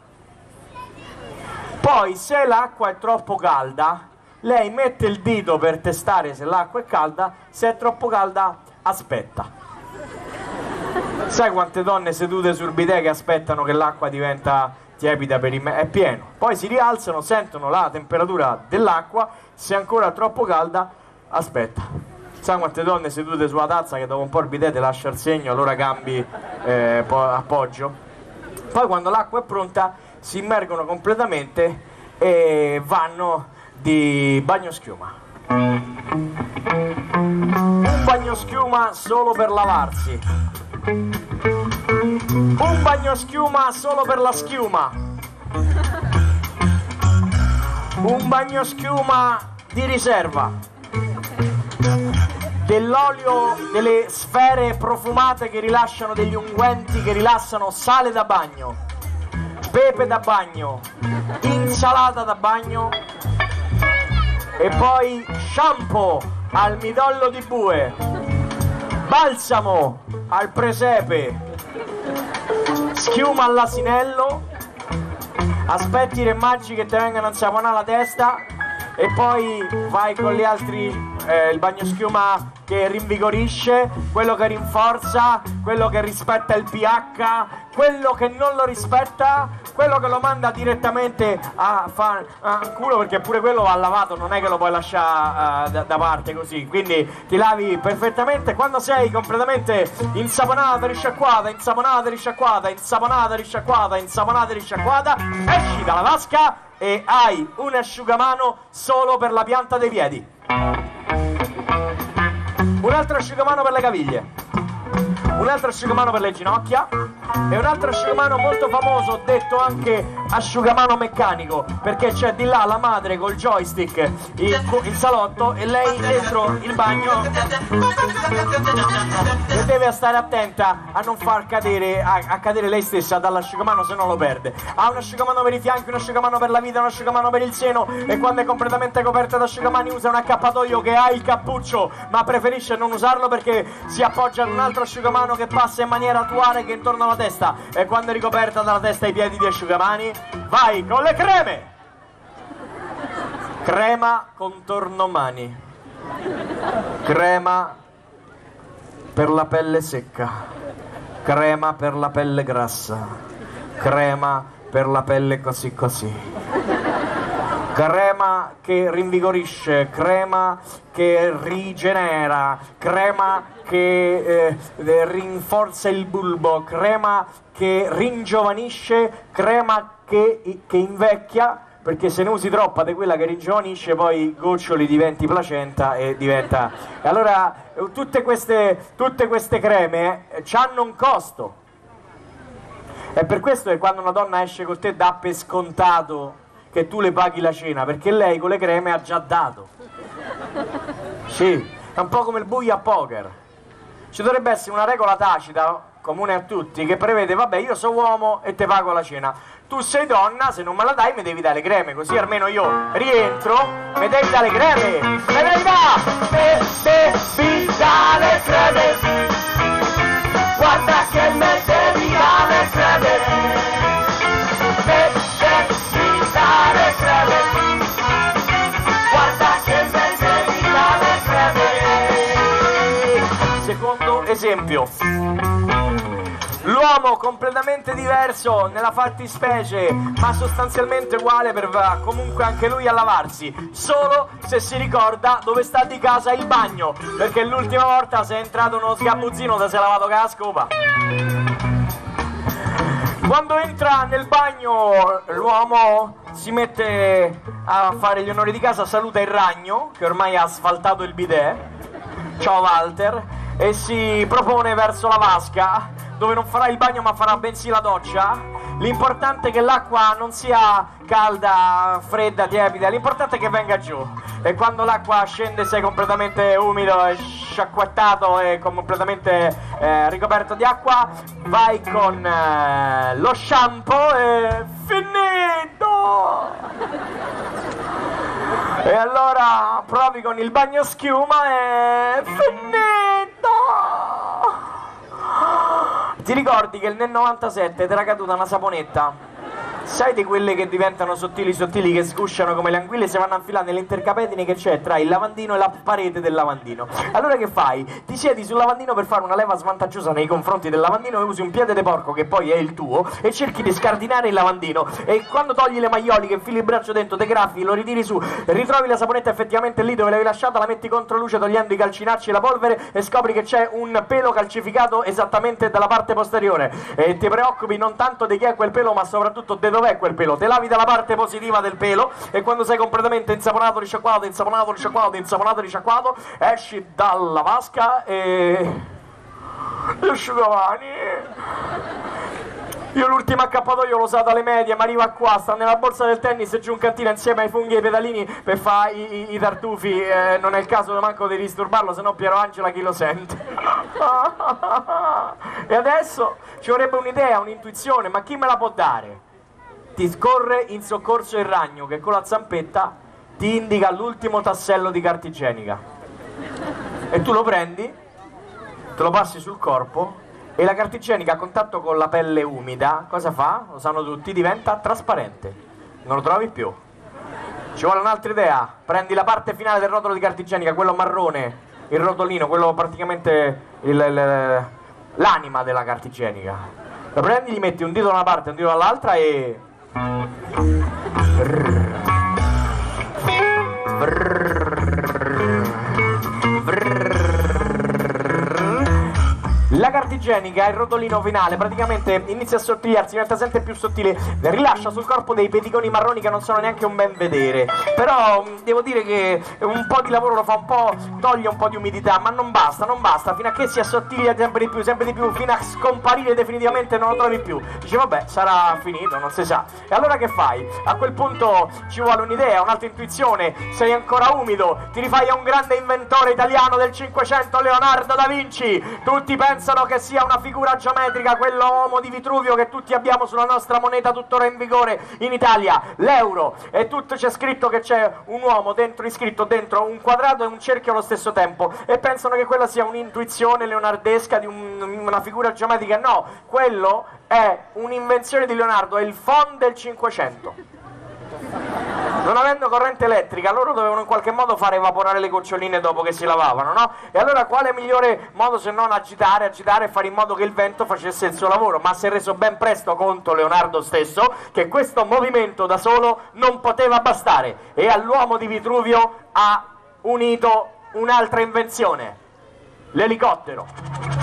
Poi se l'acqua è troppo calda, lei mette il dito per testare se l'acqua è calda, se è troppo calda aspetta. Sai quante donne sedute sul bidet che aspettano che l'acqua diventa tiepida per il me- è pieno. Poi si rialzano, sentono la temperatura dell'acqua, se è ancora troppo calda, aspetta. Sai quante donne sedute sulla tazza che dopo un po' il bidet ti lascia il segno, allora cambi eh, appoggio. Poi quando l'acqua è pronta si immergono completamente e vanno di bagno schiuma. Un bagno schiuma solo per lavarsi un bagno schiuma solo per la schiuma. Un bagno schiuma di riserva. Dell'olio, delle sfere profumate che rilasciano degli unguenti che rilassano sale da bagno, pepe da bagno, insalata da bagno e poi shampoo al midollo di bue, balsamo al presepe, schiuma all'asinello, aspetti i re maggi che ti vengano a insaponare la testa. E poi vai con gli altri eh, il bagno schiuma che rinvigorisce, quello che rinforza, quello che rispetta il pH, quello che non lo rispetta, quello che lo manda direttamente a fare a culo perché pure quello va lavato, non è che lo puoi lasciare uh, da, da, parte così, quindi ti lavi perfettamente. Quando sei completamente insaponata, risciacquata, insaponata, risciacquata, insaponata, risciacquata, insaponata, risciacquata, esci dalla vasca e hai un asciugamano solo per la pianta dei piedi. Un altro asciugamano per le caviglie un altro asciugamano per le ginocchia e un altro asciugamano molto famoso, detto anche asciugamano meccanico, perché c'è di là la madre col joystick il, il salotto e lei dentro il bagno e deve stare attenta a non far cadere, a, a cadere lei stessa dall'asciugamano se no lo perde. Ha un asciugamano per i fianchi, un asciugamano per la vita, un asciugamano per il seno e quando è completamente coperta da asciugamani usa un accappatoio che ha il cappuccio ma preferisce non usarlo perché si appoggia ad un altro asciugamano che passa in maniera attuale che intorno alla testa. E quando è ricoperta dalla testa ai piedi di asciugamani vai con le creme! Crema contorno mani. Crema per la pelle secca. Crema per la pelle grassa. Crema per la pelle così così crema che rinvigorisce, crema che rigenera, crema che eh, rinforza il bulbo, crema che ringiovanisce, crema che, che invecchia perché se ne usi troppa di quella che ringiovanisce poi goccioli diventi placenta e diventa. Allora tutte queste, tutte queste creme eh, hanno un costo. È per questo che quando una donna esce con te dà per scontato che tu le paghi la cena, perché lei con le creme ha già dato. Sì, è un po' come il buio a poker. Ci dovrebbe essere una regola tacita, comune a tutti, che prevede, vabbè, io sono uomo e te pago la cena. Tu sei donna, se non me la dai mi devi dare le creme, così almeno io rientro, mi devi dare le creme. Me devi dare, me devi dare le creme. Guarda che me esempio. L'uomo completamente diverso nella fattispecie, ma sostanzialmente uguale per comunque anche lui a lavarsi, solo se si ricorda dove sta di casa il bagno, perché l'ultima volta se è entrato uno sgabuzzino da si è lavato con la scopa. Quando entra nel bagno l'uomo si mette a fare gli onori di casa, saluta il ragno che ormai ha asfaltato il bidet. Ciao Walter. E si propone verso la vasca dove non farà il bagno ma farà bensì la doccia. L'importante è che l'acqua non sia calda, fredda, tiepida, l'importante è che venga giù. E quando l'acqua scende sei completamente umido e sciacquettato e completamente eh, ricoperto di acqua, vai con eh, lo shampoo e finito! E allora provi con il bagno schiuma e finito! Ti ricordi che nel 97 ti era caduta una saponetta? Sai di quelle che diventano sottili sottili che sgusciano come le anguille si vanno a infilare nell'intercapedine che c'è tra il lavandino e la parete del lavandino. Allora che fai? Ti siedi sul lavandino per fare una leva svantaggiosa nei confronti del lavandino e usi un piede di porco che poi è il tuo e cerchi di scardinare il lavandino e quando togli le maioliche, infili il braccio dentro, te graffi, lo ritiri su, ritrovi la saponetta effettivamente lì dove l'avevi lasciata, la metti contro luce togliendo i calcinacci e la polvere e scopri che c'è un pelo calcificato esattamente dalla parte posteriore e ti preoccupi non tanto di chi è quel pelo ma soprattutto di dov'è quel pelo, te lavi dalla parte positiva del pelo e quando sei completamente insaponato, risciacquato, insaponato, risciacquato, insaponato, risciacquato, esci dalla vasca e... gli asciugamani. Io l'ultimo accappatoio l'ho usato alle medie, ma arriva qua, sta nella borsa del tennis giù in cantina insieme ai funghi e ai pedalini per fare i, i, i, tartufi. Eh, non è il caso manco di disturbarlo, se no Piero Angela chi lo sente. [laughs] e adesso ci vorrebbe un'idea, un'intuizione, ma chi me la può dare? Ti scorre in soccorso il ragno che con la zampetta ti indica l'ultimo tassello di carta igienica. e tu lo prendi, te lo passi sul corpo e la carta igienica a contatto con la pelle umida, cosa fa? Lo sanno tutti, diventa trasparente. Non lo trovi più. Ci vuole un'altra idea. Prendi la parte finale del rotolo di carta igienica, quello marrone, il rotolino, quello praticamente l'anima della carta igienica. Lo prendi, gli metti un dito da una parte e un dito dall'altra e. Brrr. Carta igienica, il rotolino finale, praticamente inizia a sottigliarsi, diventa sempre più sottile, rilascia sul corpo dei peticoni marroni che non sono neanche un ben vedere. Però mh, devo dire che un po' di lavoro lo fa un po', toglie un po' di umidità, ma non basta, non basta, fino a che si assottiglia sempre di più, sempre di più, fino a scomparire definitivamente non lo trovi più. Dice vabbè, sarà finito, non si sa. E allora che fai? A quel punto ci vuole un'idea, un'altra intuizione, sei ancora umido, ti rifai a un grande inventore italiano del 500, Leonardo da Vinci. Tutti pensano che sia una figura geometrica, quello uomo di Vitruvio che tutti abbiamo sulla nostra moneta tuttora in vigore in Italia, l'euro. E tutto c'è scritto che c'è un uomo dentro iscritto dentro un quadrato e un cerchio allo stesso tempo e pensano che quella sia un'intuizione leonardesca di un- una figura geometrica. No, quello è un'invenzione di Leonardo, è il phon del 500. Non avendo corrente elettrica, loro dovevano in qualche modo fare evaporare le goccioline dopo che si lavavano, no? E allora quale migliore modo se non agitare, agitare e fare in modo che il vento facesse il suo lavoro? Ma si è reso ben presto conto Leonardo stesso che questo movimento da solo non poteva bastare e all'uomo di Vitruvio ha unito un'altra invenzione, l'elicottero.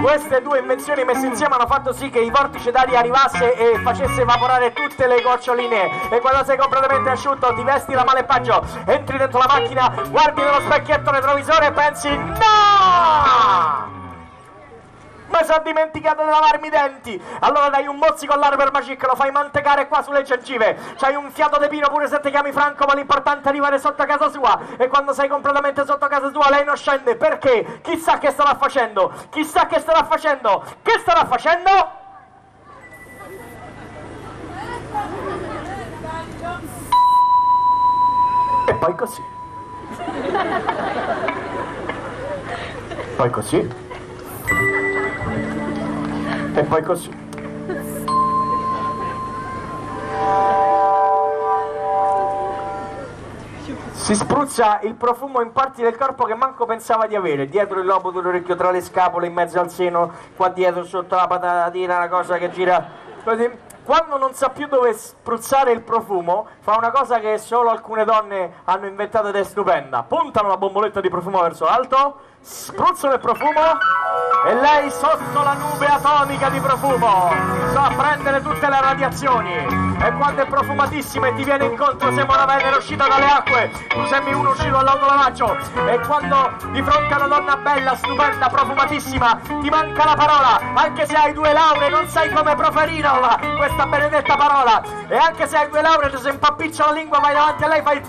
Queste due invenzioni messe insieme hanno fatto sì che il vortice d'aria arrivasse e facesse evaporare tutte le goccioline. E quando sei completamente asciutto, ti vesti la malepaggio, entri dentro la macchina, guardi nello specchietto retrovisore e pensi No! Ma sono dimenticato di lavarmi i denti! Allora dai un mozzico all'Arber Magic, lo fai mantecare qua sulle gengive. C'hai un fiato di pino pure se ti chiami Franco, ma l'importante è arrivare sotto casa sua. E quando sei completamente sotto casa sua, lei non scende. Perché? Chissà che starà facendo! Chissà che starà facendo! Che starà facendo? E poi così. Poi così. E poi così. Si spruzza il profumo in parti del corpo che manco pensava di avere, dietro il lobo dell'orecchio, tra le scapole, in mezzo al seno, qua dietro sotto la patatina, una cosa che gira così. Quando non sa più dove spruzzare il profumo, fa una cosa che solo alcune donne hanno inventato ed è stupenda. Puntano la bomboletta di profumo verso l'alto, spruzzano il profumo? E lei sotto la nube atomica di profumo sa prendere tutte le radiazioni. E quando è profumatissima e ti viene incontro sembra una venere uscita dalle acque tu uno uscito dall'autolavaggio e quando di fronte a una donna bella, stupenda, profumatissima ti manca la parola anche se hai due lauree non sai come proferirla questa benedetta parola. E anche se hai due lauree si impappiccia la lingua vai davanti a lei fai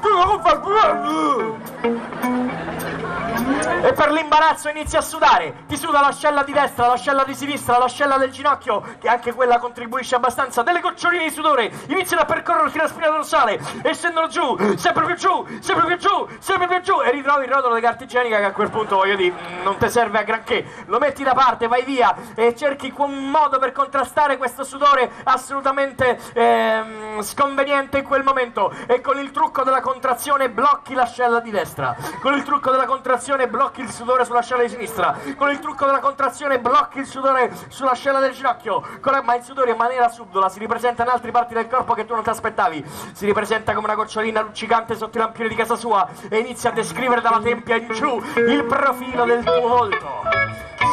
e per l'imbarazzo inizi a sudare, ti suda l'ascella di destra, l'ascella di sinistra, l'ascella del ginocchio, che anche quella contribuisce abbastanza, delle goccioline di sudore. Iniziano a percorrerti la spina dorsale. E scendono giù, sempre più giù, sempre più giù, sempre più giù. E ritrovi il rotolo di carta igienica che a quel punto voglio dire non ti serve a granché, lo metti da parte, vai via e cerchi un modo per contrastare questo sudore assolutamente ehm, sconveniente in quel momento. E con il trucco della contrazione blocchi l'ascella di destra, con il trucco della contrazione blocchi il sudore sull'ascella di sinistra, con il trucco della contrazione blocchi il sudore sull'ascella del ginocchio, la- ma il sudore in maniera subdola si ripresenta in altre parti del corpo che tu non ti aspettavi, si ripresenta come una gocciolina luccicante sotto i lampioni di casa sua e inizia a descrivere dalla tempia in giù il profilo del tuo volto.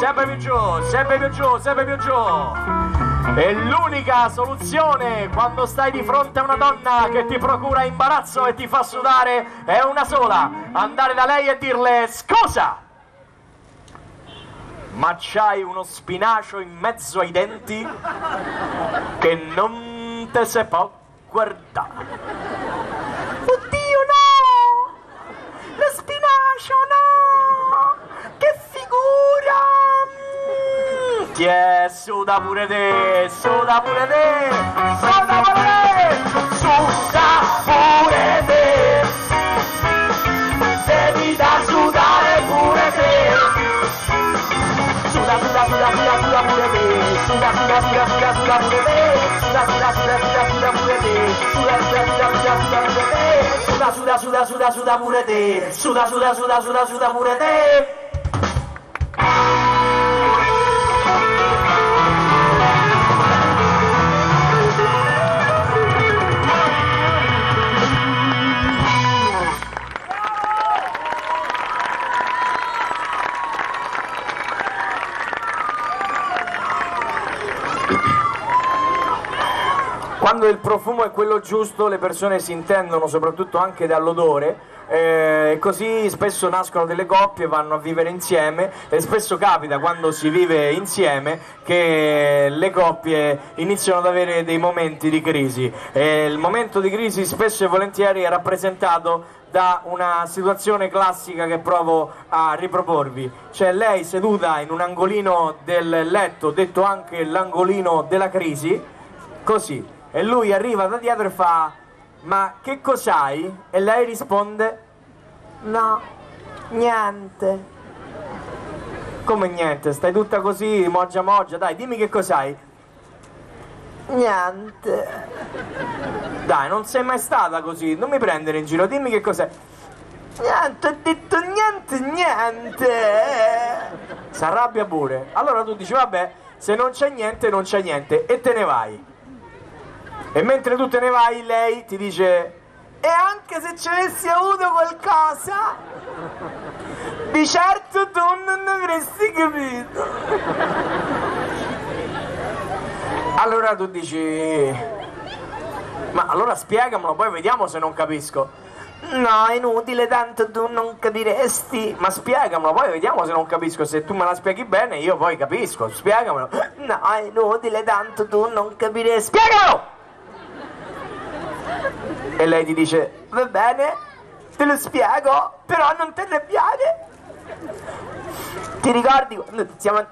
Sempre più giù, sempre più giù, sempre più giù. E l'unica soluzione quando stai di fronte a una donna che ti procura imbarazzo e ti fa sudare è una sola, andare da lei e dirle scusa, ma c'hai uno spinacio in mezzo ai denti che non te se può guardare. Oddio no! Lo spinacio no! Che figura! Yeah, Sudaburede, Sudaburede, Sudaburede, Sudaburede. Devi da sudare pure te. Suda, suda, suda, suda, suda pure te. Suda, suda, suda, suda, suda pure te. Suda, suda, suda, suda, suda pure te. Suda, suda, suda, suda, suda pure te. Suda, suda, suda, suda, suda pure te. Suda, suda, suda, suda, suda pure te. Quando il profumo è quello giusto le persone si intendono soprattutto anche dall'odore eh, così spesso nascono delle coppie, vanno a vivere insieme e spesso capita quando si vive insieme che le coppie iniziano ad avere dei momenti di crisi e il momento di crisi spesso e volentieri è rappresentato da una situazione classica che provo a riproporvi. C'è lei seduta in un angolino del letto, detto anche l'angolino della crisi, così, e lui arriva da dietro e fa ma che cos'hai? E lei risponde no, niente. Come niente? Stai tutta così, moggia moggia, dai, dimmi che cos'hai? Niente. Dai, non sei mai stata così, non mi prendere in giro, dimmi che cos'è. Niente, ho detto niente, niente. Si arrabbia pure. Allora tu dici, vabbè, se non c'è niente, non c'è niente, e te ne vai. E mentre tu te ne vai, lei ti dice, e anche se ci avessi avuto qualcosa, di certo tu non avresti capito. Allora tu dici, ma allora spiegamelo, poi vediamo se non capisco. No, è inutile, tanto tu non capiresti. Ma spiegamelo, poi vediamo se non capisco. Se tu me la spieghi bene, io poi capisco. Spiegamelo. No, è inutile, tanto tu non capiresti. Spiegamelo! E lei ti dice, va bene, te lo spiego, però non ti arrabbiare. Ti ricordi quando siamo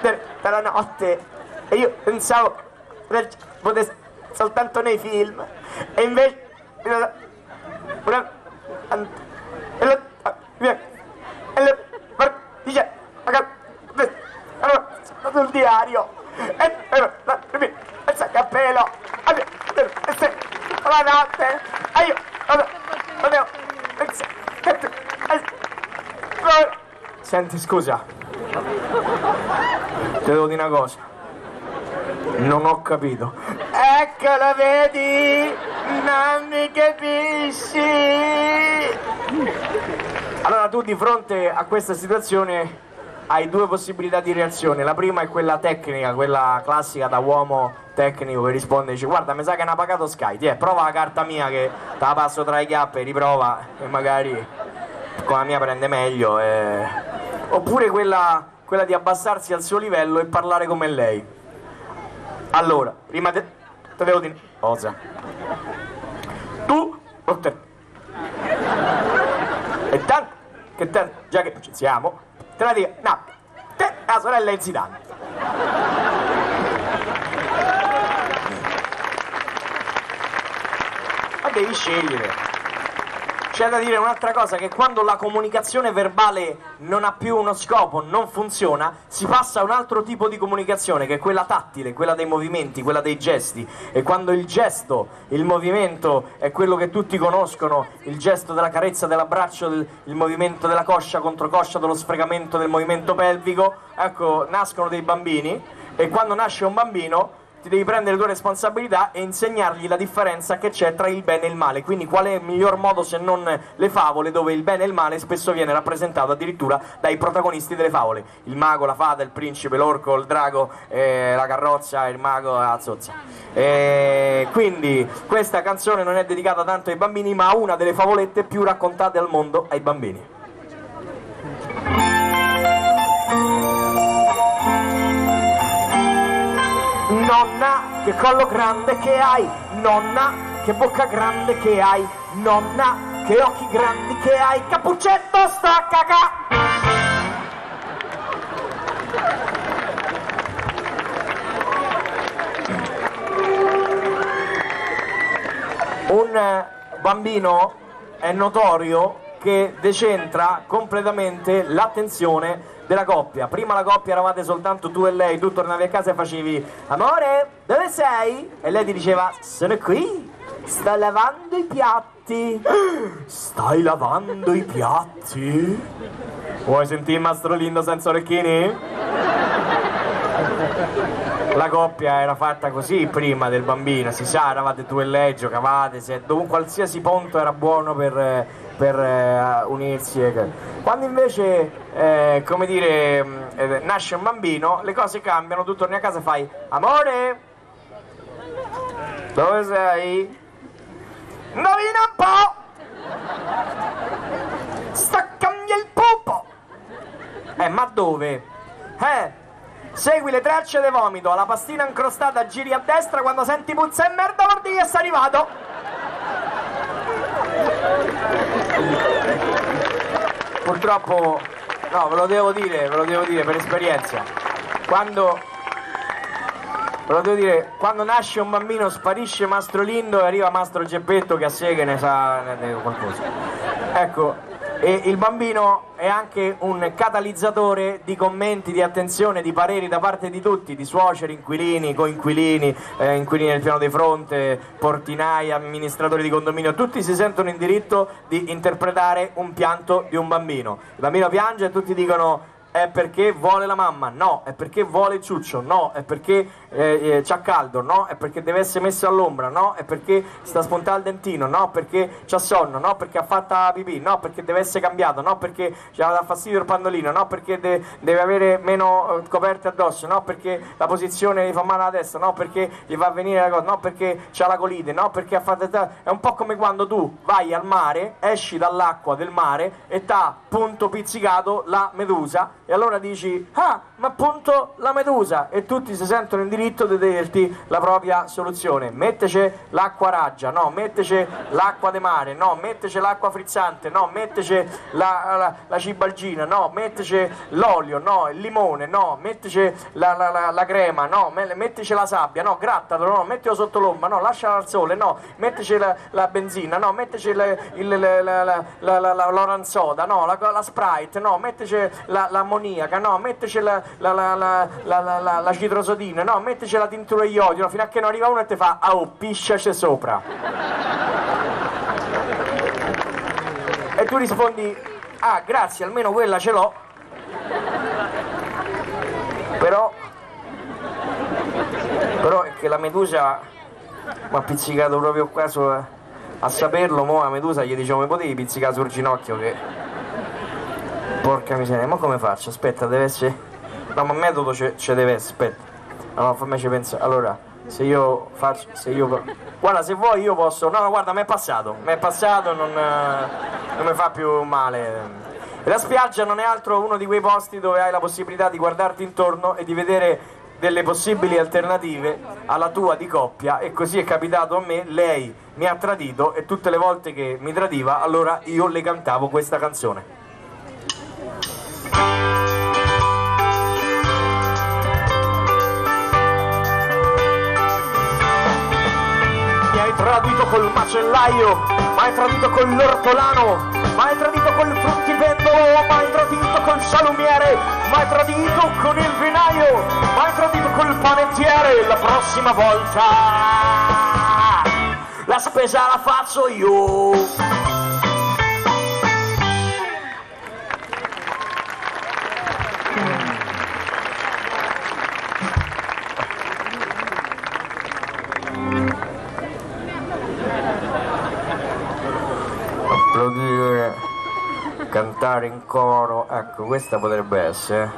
per la notte? E io pensavo potesse soltanto nei film e invece e lo, lo, dice sul diario il cappello la notte? E io avevo senti scusa. Ti devo dire una cosa. Non ho capito. Eccola vedi non mi capisci allora tu di fronte a questa situazione hai due possibilità di reazione. La prima è quella tecnica, quella classica da uomo tecnico che risponde e dice guarda mi sa che ne ha pagato Sky, ti prova la carta mia che te la passo tra i chiappe, riprova e magari con la mia prende meglio. E... Oppure quella, quella, di abbassarsi al suo livello e parlare come lei. Allora, prima te, te devo dire cosa. Tu, o. E tanto, che tanto, già che ci siamo, te la dico, no, te la sorella è Zidane. Ma devi scegliere. C'è da dire un'altra cosa, che quando la comunicazione verbale non ha più uno scopo, non funziona, si passa a un altro tipo di comunicazione, che è quella tattile, quella dei movimenti, quella dei gesti. E quando il gesto, il movimento è quello che tutti conoscono, il gesto della carezza dell'abbraccio, il movimento della coscia contro coscia, dello sfregamento del movimento pelvico, ecco, nascono dei bambini e quando nasce un bambino ti devi prendere le tue responsabilità e insegnargli la differenza che c'è tra il bene e il male. Quindi qual è il miglior modo se non le favole dove il bene e il male spesso viene rappresentato addirittura dai protagonisti delle favole. Il mago, la fata, il principe, l'orco, il drago, eh, la carrozza, il mago, la zozza. E quindi questa canzone non è dedicata tanto ai bambini ma a una delle favolette più raccontate al mondo ai bambini. Nonna, che collo grande che hai, nonna, che bocca grande che hai, nonna, che occhi grandi che hai, cappuccetto sta cacà! Un bambino è notorio che decentra completamente l'attenzione della coppia. Prima la coppia eravate soltanto tu e lei, tu tornavi a casa e facevi amore, dove sei? E lei ti diceva sono qui, sto lavando i piatti. Stai lavando i piatti? Vuoi sentire Mastro Lindo senza orecchini? La coppia era fatta così prima del bambino, si sa, eravate tu e lei, giocavate, se, dov- qualsiasi punto era buono per, per eh, unirsi. Quando invece, eh, come dire, eh, nasce un bambino, le cose cambiano, tu torni a casa e fai amore, dove sei? Indovina un po'! Staccami il pupo! Eh, ma dove? Eh, segui le tracce di vomito, la pastina incrostata giri a destra quando senti puzza e merda vuol dire che sei arrivato! Purtroppo, no, ve lo devo dire, ve lo devo dire per esperienza. Quando, ve lo devo dire, quando nasce un bambino sparisce Mastro Lindo e arriva Mastro Geppetto che a sé che ne sa ne- qualcosa. Ecco, e il bambino è anche un catalizzatore di commenti, di attenzione, di pareri da parte di tutti, di suoceri, inquilini, coinquilini, eh, inquilini del piano di fronte, portinai, amministratori di condominio, tutti si sentono in diritto di interpretare un pianto di un bambino. Il bambino piange e tutti dicono è perché vuole la mamma, no, è perché vuole il ciuccio, no, è perché eh, eh, c'ha caldo, no, è perché deve essere messo all'ombra, no, è perché sta spuntando il dentino, no, perché c'ha sonno, no, perché ha fatto pipì, no, perché deve essere cambiato, no, perché dà fastidio il pandolino, no, perché de- deve avere meno eh, coperte addosso, no, perché la posizione gli fa male alla testa, no, perché gli fa venire la cosa, no, perché c'ha la colite, no, perché ha fatto... È un po' come quando tu vai al mare, esci dall'acqua del mare e t'ha punto pizzicato la medusa e allora dici ah ma appunto la medusa e tutti si sentono in diritto di dirti la propria soluzione metteci l'acqua raggia no metteci l'acqua de mare no metteci l'acqua frizzante no metteci la, la, la cibalgina no metteci l'olio no il limone no metteci la, la, la, la crema no me- metteci la sabbia no grattatelo no mettilo sotto l'omba no lascialo al sole no metteci la, la benzina no metteci il, la, la, la, la, la, la, l'oranzoda no la, la sprite no metteci la, l'ammoniaca no metteci la, la, la, la, citrosodina no metteci la tintura di iodio no, fino a che non arriva uno e ti fa oh pisciaci sopra. E tu rispondi ah grazie almeno quella ce l'ho. Però però è che la medusa mi ha pizzicato proprio qua su- a saperlo mo la medusa gli dicevo mi potevi pizzicare sul ginocchio che porca miseria ma come faccio? Aspetta deve essere no ma metodo c'è deve essere. Aspetta. No fammi ci pensare allora se io faccio se io guarda se vuoi io posso no guarda mi è passato. Mi è passato non, eh, non mi fa più male. La spiaggia non è altro uno di quei posti dove hai la possibilità di guardarti intorno e di vedere delle possibili alternative alla tua di coppia. E così è capitato a me, lei mi ha tradito e tutte le volte che mi tradiva allora io le cantavo questa canzone. Mi hai tradito col macellaio, mi hai tradito con l'ortolano, mi hai tradito col fruttivendolo, mi hai tradito col salumiere, mi hai tradito con il vinaio, mi hai tradito col panettiere, la prossima volta la spesa la faccio io. Applaudire, cantare in coro, ecco questa potrebbe essere.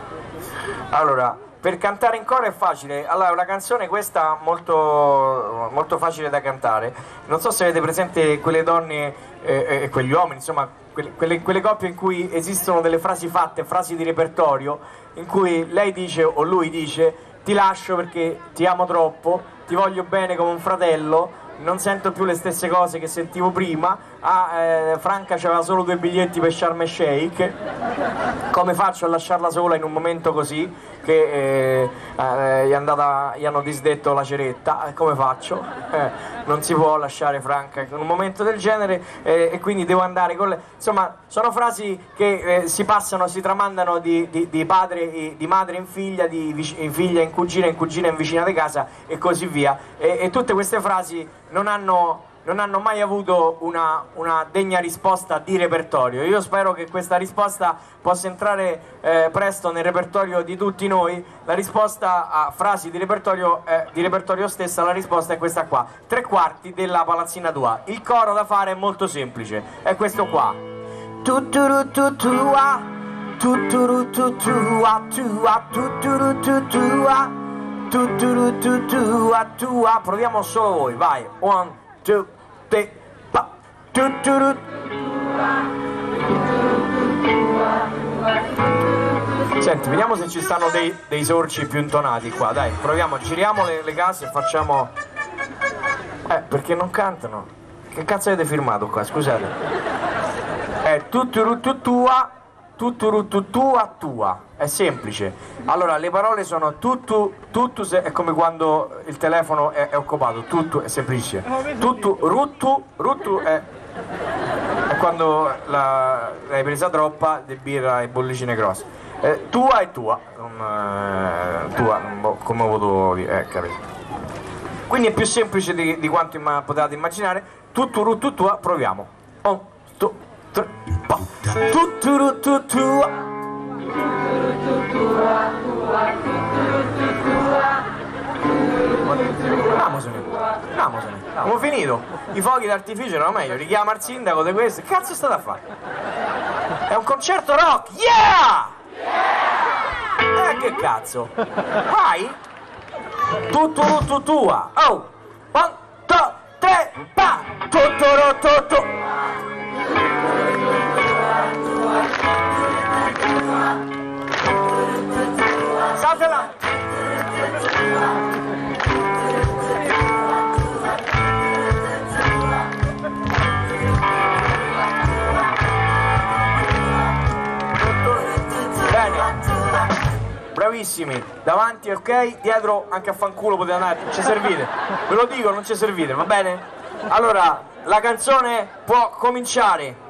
Allora, per cantare in coro è facile, allora una canzone questa molto, molto facile da cantare, non so se avete presente quelle donne eh, e quegli uomini, insomma quelle- quelle coppie in cui esistono delle frasi fatte, frasi di repertorio, in cui lei dice o lui dice ti lascio perché ti amo troppo, ti voglio bene come un fratello, non sento più le stesse cose che sentivo prima. Ah, eh, Franca aveva solo due biglietti per Sharm el Sheikh. Come faccio a lasciarla sola in un momento così? Che eh, eh, gli, andata, gli hanno disdetto la ceretta. Eh, Come faccio? Eh, non si può lasciare Franca in un momento del genere eh, e quindi devo andare con le... Insomma, sono frasi che si passano, si tramandano di, di, di padre, di madre in figlia, di in figlia in cugina, in cugina in vicina di casa e così via. E, e tutte queste frasi non hanno non hanno mai avuto una, una, degna risposta di repertorio. Io spero che questa risposta possa entrare eh, presto nel repertorio di tutti noi. La risposta a frasi di repertorio, eh, di repertorio stessa, la risposta è questa qua. Tre quarti della palazzina tua. Il coro da fare è molto semplice, è questo qua. Proviamo solo voi, vai. One, two, te, pa, tu, tu, tu. Senti, vediamo se ci stanno dei, dei, sorci più intonati qua, dai, proviamo, giriamo le, le case e facciamo... Eh, perché non cantano? Che cazzo avete firmato qua, scusate? Eh, tu, tu, tu, tua, tuttu tua. Tua è semplice. Allora le parole sono tuttu tuttu è come quando il telefono è, è occupato. Tuttu è semplice. Tuttu ruttu ruttu è, è quando la, l'hai presa troppa di birra e bollicine grosse. Eh, tua è tua. Eh, tua come ho potuto dire eh, capito. Quindi è più semplice di, di quanto imma, potete immaginare. Tuttu ruttu tua proviamo. Un, tu, tutua. Andiamosene, andiamosene. Abbiamo finito. I fuochi d'artificio erano meglio. Richiama il sindaco di questo. Che cazzo è stato a fare? È un concerto rock. Yeah! yeah! Eh, che cazzo? Vai? Tuturu tutua. Oh! Un, due, tre, pa! Tuturu tutua. Saltela! Bene, bravissimi, davanti ok, dietro anche a fanculo potete andare, ci servite, ve lo dico, non ci servite, va bene? Allora, la canzone può cominciare.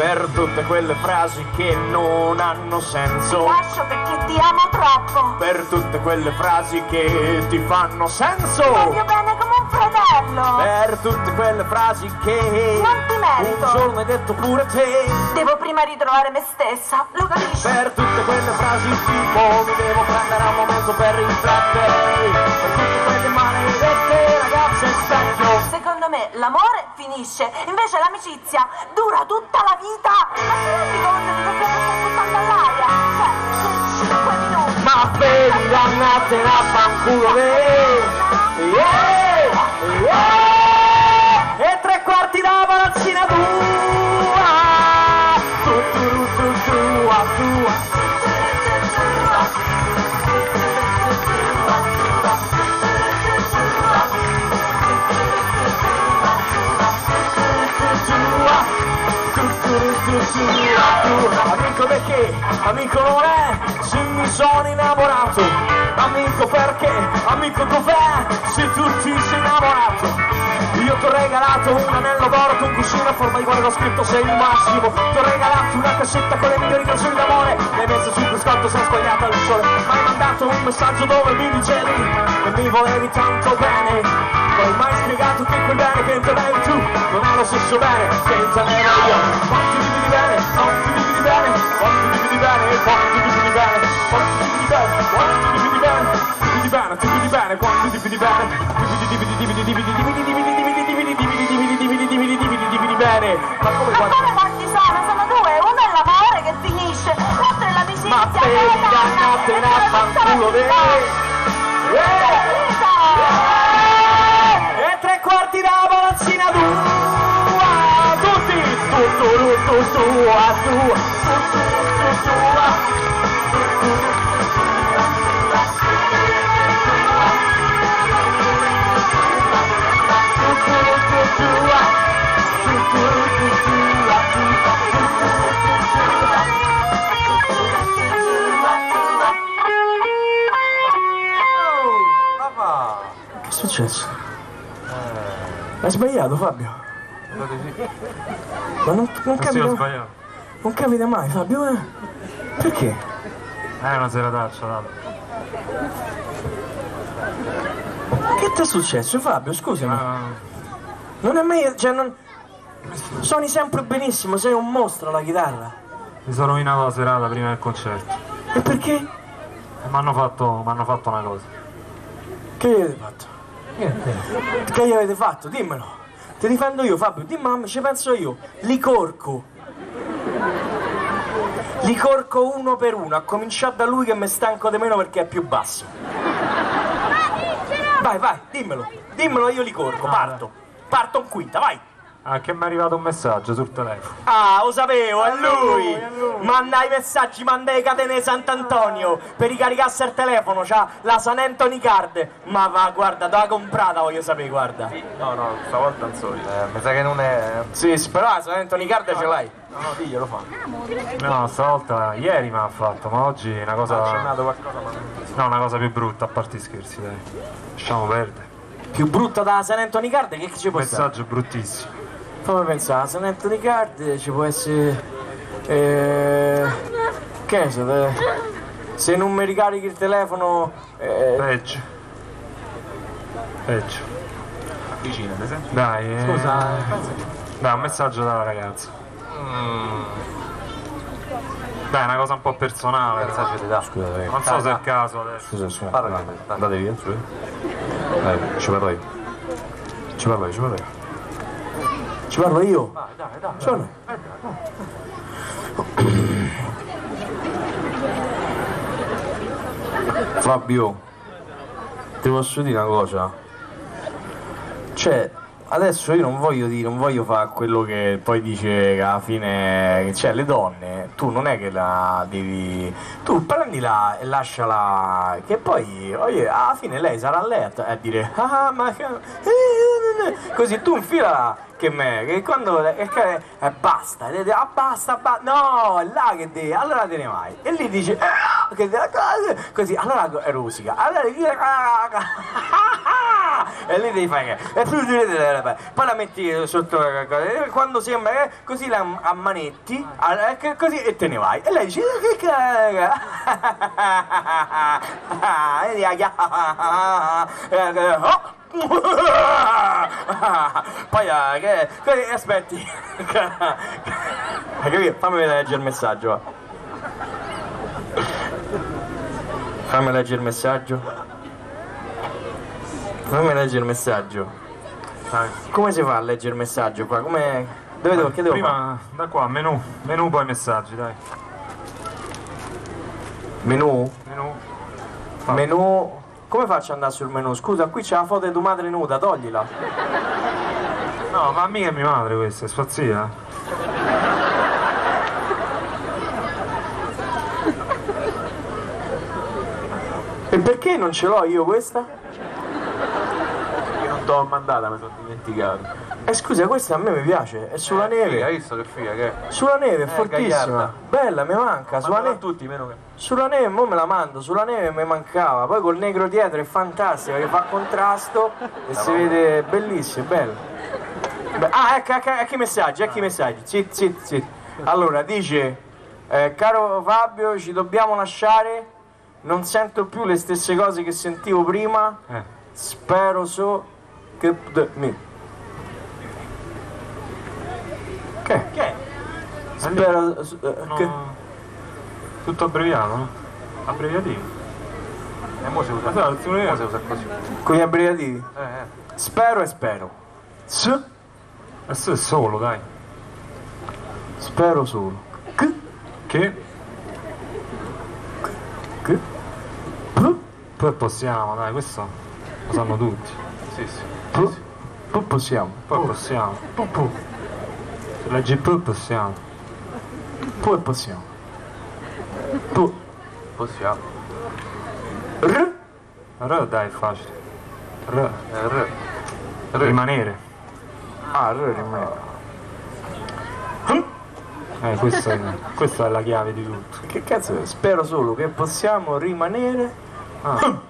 Per tutte quelle frasi che non hanno senso. Lascio perché ti amo troppo. Per tutte quelle frasi che ti fanno senso. Ti voglio bene come un fratello. Per tutte quelle frasi che non ti merito. Un giorno hai detto pure te. Devo prima ritrovare me stessa, lo capisci? Per tutte quelle frasi tipo mi devo prendere un momento per riflettere. Per tutte quelle maledette ragazze specchio. Secondo me l'amore finisce, invece l'amicizia dura tutta la vita. Ma ti rendi conto di che stiamo buttando all'aria? Cioè, 5 minuti. Ma vedi, dannatene a fanculo, yeah, yeah. Amico perché, amico non è, se mi sono innamorato. Amico perché, amico dov'è, se tu ti sei innamorato. Io ti ho regalato un anello d'oro con cuscino a forma di ho scritto sei il massimo. Ti ho regalato una cassetta con le migliori canzoni d'amore. L'hai messo sul biscotto sei sbagliata al sole. Ma hai mandato un messaggio dove mi dicevi che mi volevi tanto bene Hai mai spiegato che quel bene che intenevi tu non è lo stesso bene che intenevo io Quanti vivi di bene, quanti vivi di bene, quanti vivi di bene, quanti vivi di bene, quanti vivi di bene, quanti vivi di bene, vivi di bene, vivi di bene, quanti vivi di bene, dividi, dividi, dividi, dividi, dividi, dividi, dividi, dividi, dividi, dividi, dividi, dividi, dividi, dividi bene. Ma come quanti sono? Sono due, uno è l'amore che finisce, l'altro è l'amicizia. Ma vedi, dannatene a fanculo, vedi? E tirava a latina do alto Tito, turu, tu, tua, tua, tu, tu, tu, tua Сейчас. Hai sbagliato Fabio? Ma non, non capita, sbagliato. non capita mai Fabio, eh? Perché? È una serataccia, dai. Che ti è successo Fabio? Scusami. Ah, Non è mai. cioè non. Suoni sempre benissimo, sei un mostro alla chitarra. mi sono rovinato la serata prima del concerto. E perché? Mi hanno fatto, m'hanno fatto una cosa. Che gli avete fatto? Che gli avete fatto? Dimmelo. Ti difendo io Fabio, dimmelo, ci penso io. Licorco. Licorco uno per uno, a cominciare da lui che mi stanco di meno perché è più basso. Vai, vai, dimmelo. Dimmelo io licorco, parto. Parto in quinta, vai. Ah, che mi è arrivato un messaggio sul telefono. Ah, lo sapevo, è lui! è lui. Manda i messaggi, manda le catene di Sant'Antonio per ricaricarsi il telefono, c'ha la San Anthony Card. Ma va, guarda, da comprata voglio sapere, guarda. No, no, stavolta non so. Eh, mi sa che non è. Sì, sì, però la San Anthony Card ce l'hai. No, no, diglielo fa. No, stavolta, ieri mi ha fatto, ma oggi è una Ha cosa. accennato qualcosa, ma non No, una cosa più brutta, a parte i scherzi, dai. Lasciamo perdere. Più brutta da San Anthony Card che ci può stare? Messaggio bruttissimo. Fammi pensare, la San Anthony Card ci può essere... Eh, che ne so, te- se non mi ricarichi il telefono... eh, Peggio. Peggio. vicino, ad esempio. Dai, eh, Scusa, Dai, un messaggio dalla ragazza. Mm. Dai, una cosa un po' personale. Messaggio di da. Scusa, dai. Non so se è il caso adesso. Scusa, scusa. Parla, Andate, dai. andate via, su. Dai, ci parlo io. Ci parlo io, ci parlo io. Ci parlo io? Dai, dai, dai. Sono. Fabio, ti posso dire una cosa? Cioè, adesso io non voglio dire, non voglio fare quello che poi dice che alla fine, cioè le donne, tu non è che la devi, tu prendila e lasciala, che poi, alla fine lei sarà lei a, a dire, ah ma che... così tu infilala che me, che quando e che, eh, basta, e dice, ah basta, basta, no, è là che devi, allora te ne vai, e lì dice, "Ah", che te- così, allora rosica, allora dice, e lì devi fare e devi- poi la metti sotto cosa, quando sembra che così la allora, che- così e te ne vai, e lei dice, "Eh, che caga, [laughs] e dici, "Ah, eh, oh, poi ah, che, che- aspetti hai [laughs] capito? fammi leggere il messaggio fammi leggere il messaggio fammi leggere il messaggio come si fa a leggere il messaggio qua? Come... dove devo, che devo fare? Prima, da qua, menu. Menu poi messaggi, dai. menù? Menu. menù come faccio ad andare sul menù? scusa qui c'è la foto di tua madre nuda toglila No, ma mica è mia madre questa, è sua e perché non ce l'ho io questa? T'ho mandata, mi sono dimenticato. Eh scusa, questa a me mi piace, è sulla Figa, hai neve. visto che figa che è? Sulla neve, è Eh, fortissima. gagliarda. Bella, mi manca. Sulla, Mandala a ne- tutti, meno che. sulla neve, mo me la mando, sulla neve mi mancava. Poi col negro dietro è fantastica, che fa contrasto e si vede bellissimo, bello. Beh, ah, ecco, ecco, ecco i messaggi, ecco i messaggi. Zit, zit, zit. Allora, dice, eh, caro Fabio, ci dobbiamo lasciare. Non sento più le stesse cose che sentivo prima. Eh. Spero so che... d- mi- Che? Che? Spero... eh, No, che... Tutto abbreviato, no? Abbreviativo. E mo si usa. Sai, tu Mo si usa così. Con gli abbreviativi? Eh, eh. Spero e spero. S, Adesso è solo, dai. spero solo. Che? Che? Che? P, Poi possiamo, dai, questo lo sanno tutti. Sì, sì. P, p possiamo. Poi possiamo. P, p, Se leggi poi possiamo. poi possiamo. P, Possiamo. r, R dai, facile. R. Eh, R. R. Rimanere. ah, r rimane. Eh, questa è, questa è la chiave di tutto. Che cazzo è? Spero solo che possiamo rimanere. Ah.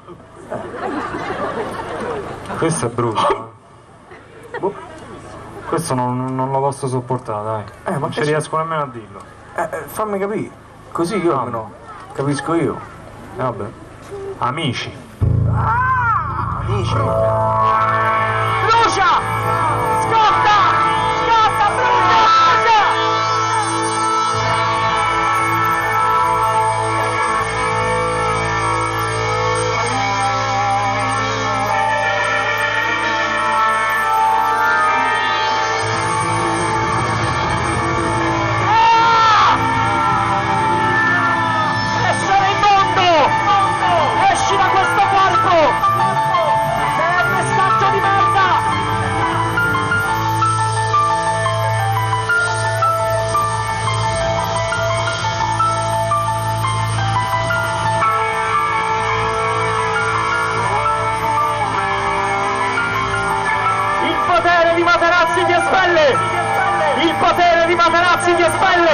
Questo è brutto. eh. Boh. Questo non, non lo posso sopportare, dai. Eh, ma non ci riesco nemmeno a dirlo. Eh, eh, fammi capire. Così io No. almeno capisco io. E vabbè. Amici. Amici. Brucia!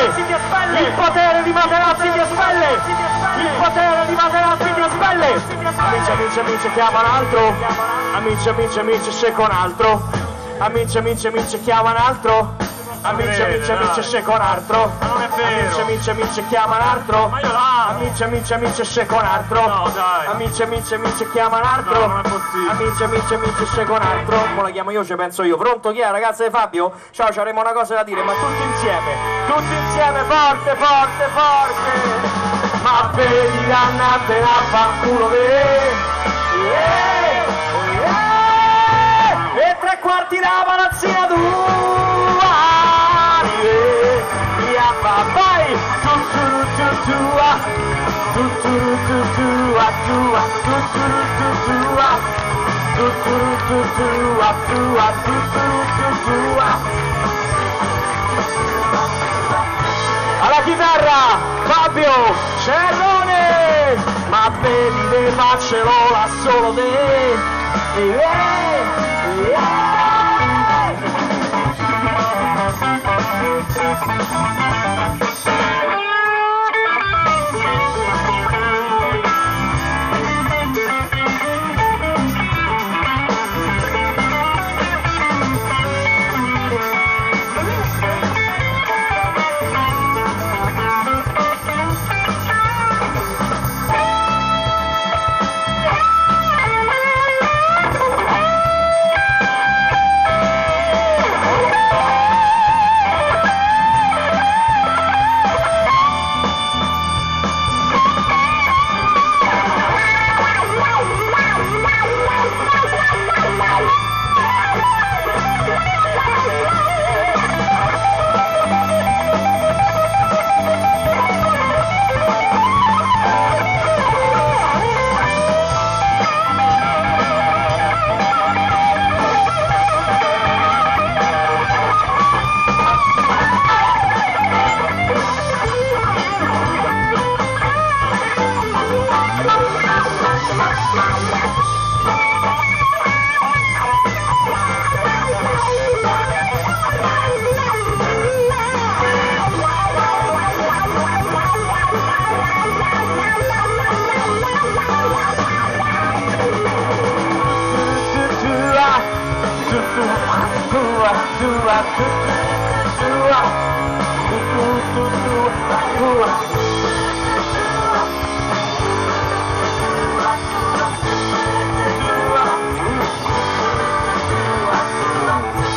Il potere di Materazzi ti espelle! Il potere di Materazzi ti espelle! Amici, amici, amici, chiama un altro! Amici, amici, amici, sceglie un altro! Amici, amici, amici, chiama un altro! Amici, amici, amici, sceglie un altro! Vero. Amici, amici, amici, chiama un altro! Ma io l'amo. Amici, amici, amici, sceglie un altro! No, dai. Amici, amici, amici, chiama un altro! No, non è possibile. Amici, amici, amici, sceglie un altro! Mo la chiamo io, ci penso io. Pronto chi è, ragazza di Fabio? Ciao, ci avremo una cosa da dire, ma tutti insieme! Tutti insieme, forte, forte, forte! Ma vedi, dannate a fanculo te! Yeah, yeah. E tre quarti la palazzina tua! Tua! Tu, tu, tu, tua! Tu, tu, tu, tua, tua! Tu, tu, tu, tua! alla chitarra Fabio Cerrone ma vedi te faccelo là solo te Eh, eh, Thank you.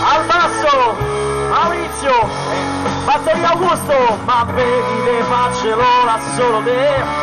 Al basso, Maurizio, batteria Augusto, ma vedi te faccelo là solo te.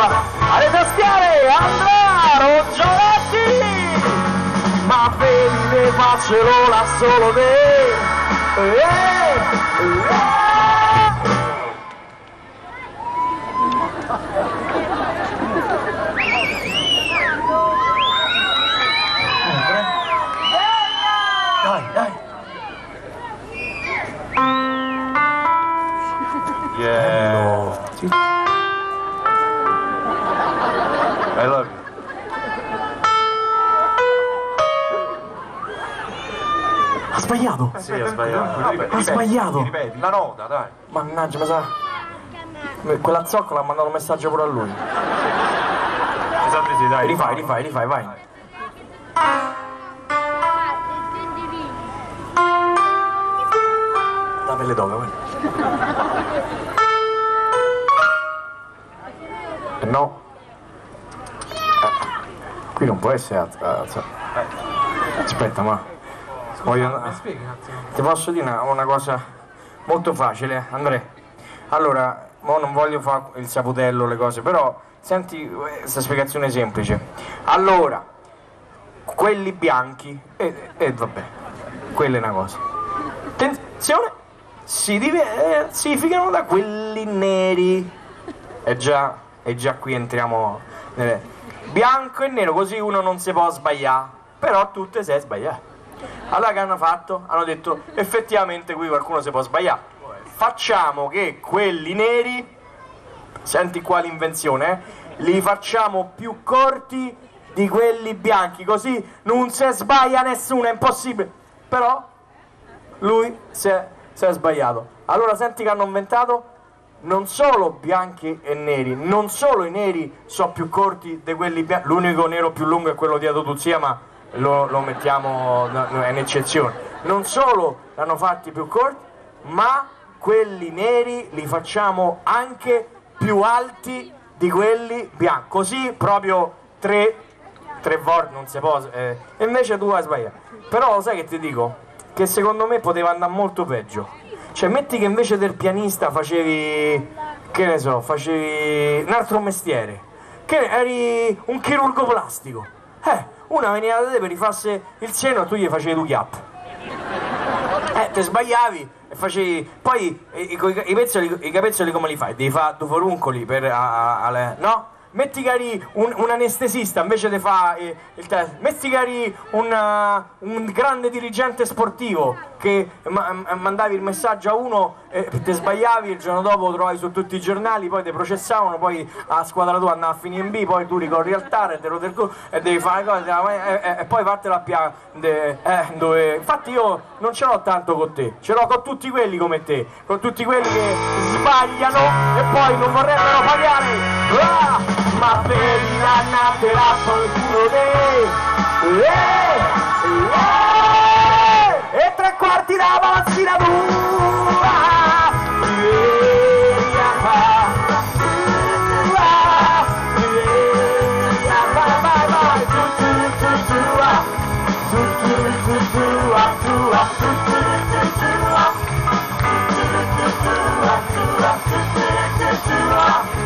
Ah alle tastiere Andrea Rogioletti ma vedi le faccelo là solo te Ha sbagliato. Ripeti. La nota, dai. Mannaggia, mi sa. Quella zoccola ha mandato un messaggio pure a lui. Esatto, sì, dai. Rifai, rifai, rifai, vai. La pelle d'oca, vai. Eh, No. Eh, Qui non può essere alza- alza- Aspetta, ma. Voglio... Ti posso dire una, una cosa molto facile, Andrea. Allora, mo non voglio fare il saputello, le cose, però senti questa spiegazione semplice. Allora, quelli bianchi, e, e vabbè, quella è una cosa. Attenzione, si diversificano da quelli neri. E già, e già qui entriamo nelle... Bianco e nero, così uno non si può sbagliare, però tu te sei sbagliato. Allora che hanno fatto? Hanno detto effettivamente qui qualcuno si può sbagliare. Facciamo che quelli neri, senti qua l'invenzione, eh, li facciamo più corti di quelli bianchi, così non si sbaglia nessuno, è impossibile. Però lui si è, si è sbagliato. Allora senti che hanno inventato? Non solo bianchi e neri, non solo i neri sono più corti di quelli bianchi, l'unico nero più lungo è quello di Adotuzia, ma lo, lo mettiamo, è un'eccezione. Non solo l'hanno fatti più corti, ma quelli neri li facciamo anche più alti di quelli bianchi. Così proprio tre, tre volte non si può. eh, invece tu hai sbagliato. Però sai che ti dico? Che secondo me poteva andare molto peggio. Cioè, metti che invece del pianista facevi, che ne so, facevi un altro mestiere. Che eri un chirurgo plastico. Eh, una veniva da te per rifarsi il seno e tu gli facevi due chiappe. Eh, te sbagliavi e facevi. Poi i, i- i pezzoli- i capezzoli come li fai? Devi fare due foruncoli per. a- a- alle- no? Metti che eri un, un anestesista invece di fare il test. Metti che eri un, uh, un grande dirigente sportivo che ma- ma- mandavi il messaggio a uno e te sbagliavi, il giorno dopo lo trovavi su tutti i giornali, poi ti processavano, poi la squadra tua andava a finire in B, poi tu ricorri al TAR e te lo e devi fare cose e, e- e poi vattela a eh, dove... Infatti io non ce l'ho tanto con te, ce l'ho con tutti quelli come te, con tutti quelli che sbagliano e poi non vorrebbero pagare. Ah! Ma per la qualcuno te eh, eh, e tre quarti da palazzina tua Eh,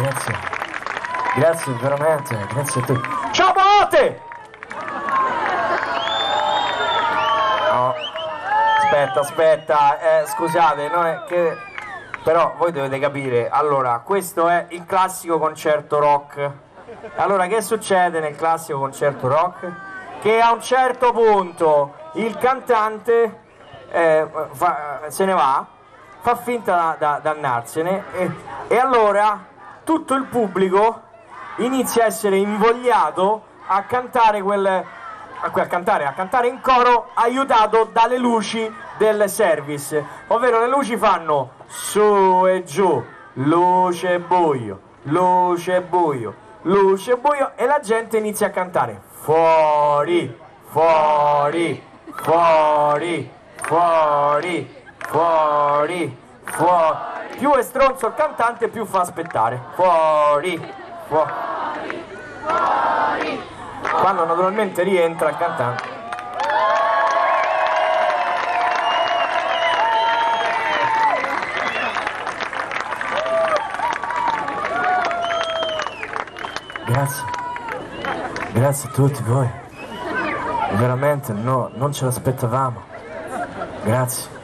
Grazie. Grazie veramente, grazie a te. Ciao Botte! No. Aspetta, aspetta, eh, scusate, no, è che... Però voi dovete capire, allora, questo è il classico concerto rock. Allora, che succede nel classico concerto rock? Che a un certo punto il cantante eh, fa- se ne va, fa finta da, da- d'andarsene e, e allora tutto il pubblico inizia a essere invogliato a cantare quel a, cantare, a cantare in coro aiutato dalle luci del service. Ovvero le luci fanno su e giù luce e buio luce e buio luce e buio e la gente inizia a cantare. Fuori fuori fuori fuori fuori fuori. Più è stronzo il cantante più fa aspettare. Fuori. Fuori. Quando naturalmente rientra il cantante. Grazie. Grazie a tutti voi. Veramente no, non ce l'aspettavamo. Grazie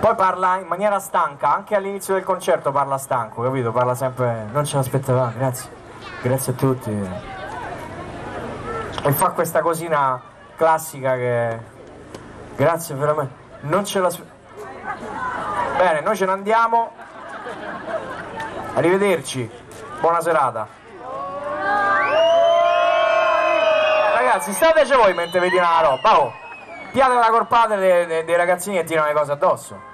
poi parla in maniera stanca anche all'inizio del concerto parla stanco capito? Parla sempre non ce l'aspettavamo grazie. Grazie a tutti. E fa questa cosina classica che grazie veramente non ce la bene noi ce ne andiamo. Arrivederci. Buona serata. Ragazzi stateci voi mentre vedi una roba. Oh piate la corpata dei, ragazzini che tirano le cose addosso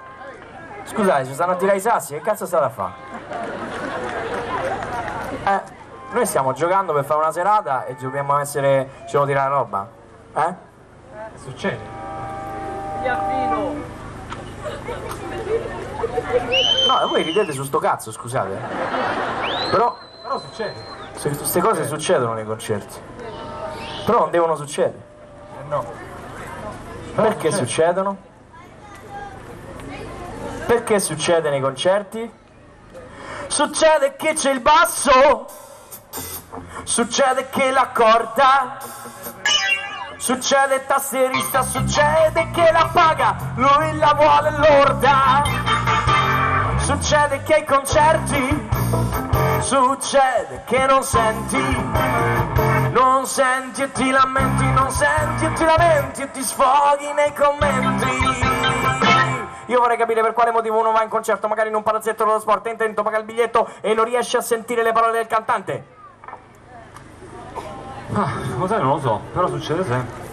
scusate ci stanno a tirare i sassi che cazzo state a fare eh noi stiamo giocando per fare una serata e dobbiamo essere. ci devo tirare la roba? Eh? Succede. No, e voi ridete su sto cazzo, scusate. Però Però succede. se- queste cose succedono nei concerti. Però non devono succedere. Eh no. Perché succedono? Perché succede nei concerti? Succede che c'è il basso, succede che la corda, succede il tasserista, succede che la paga, lui la vuole lorda, succede che ai concerti, succede che non senti, non senti e ti lamenti, non senti e ti lamenti e ti sfoghi nei commenti. Io vorrei capire per quale motivo uno va in concerto, magari in un palazzetto dello sport, e intento paga il biglietto e non riesce a sentire le parole del cantante. Ah, lo sai, non lo so, però succede sempre.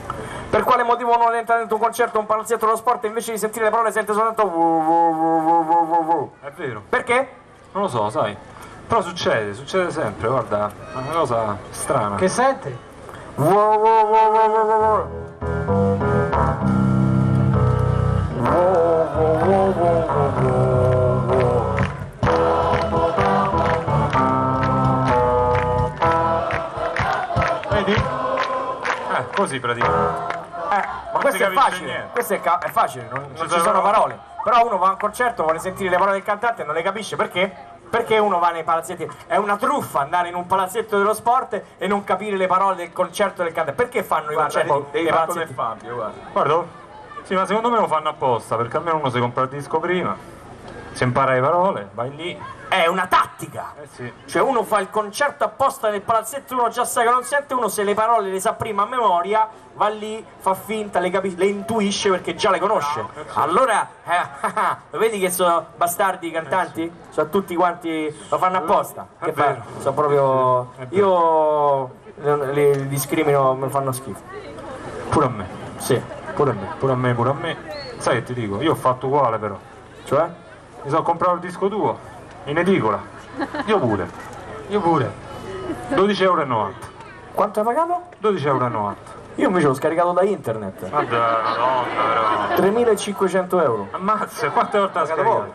Per quale motivo uno entra dentro un concerto, un palazzetto dello sport e invece di sentire le parole sente soltanto vu. È vero. Perché? Non lo so, sai. Però succede, succede sempre, guarda. È una cosa strana. Che sente? Vu, vu, vu, vu, vu, vu, così praticamente. Eh, ma questo è facile, niente. questo è, è facile, non, non ci sono parole. Però uno va a un concerto, vuole sentire le parole del cantante e non le capisce perché? Perché uno va nei palazzetti. È una truffa andare in un palazzetto dello sport e non capire le parole del concerto del cantante. Perché fanno i Guarda, concerti nei fare come palazzetti? Fabio, guarda. Guarda, sì, ma secondo me lo fanno apposta, perché almeno uno si compra il disco prima, si impara le parole, vai lì. È una tattica! Eh sì. Cioè uno fa il concerto apposta nel palazzetto, uno già sa che non sente, uno se le parole le sa prima a memoria, va lì, fa finta, le, capi- le intuisce perché già le conosce. Allora, eh, [laughs] lo vedi che sono bastardi i cantanti? Sono tutti quanti, lo fanno apposta. È Che fa? vero. Sono proprio... Io li, li discrimino, mi fanno schifo. Pure a me, Sì. pure a me, pure a me, pure a me. Sai che ti dico, io ho fatto uguale però. Cioè? Mi sono comprato il disco tuo, in edicola. Io pure. Io pure. 12,90 euro. Quanto hai pagato? 12,90 euro. Io invece l'ho scaricato da internet. Ma dai, madonna però. 3500 euro. Ammazza, quante volte l'ha scaricato?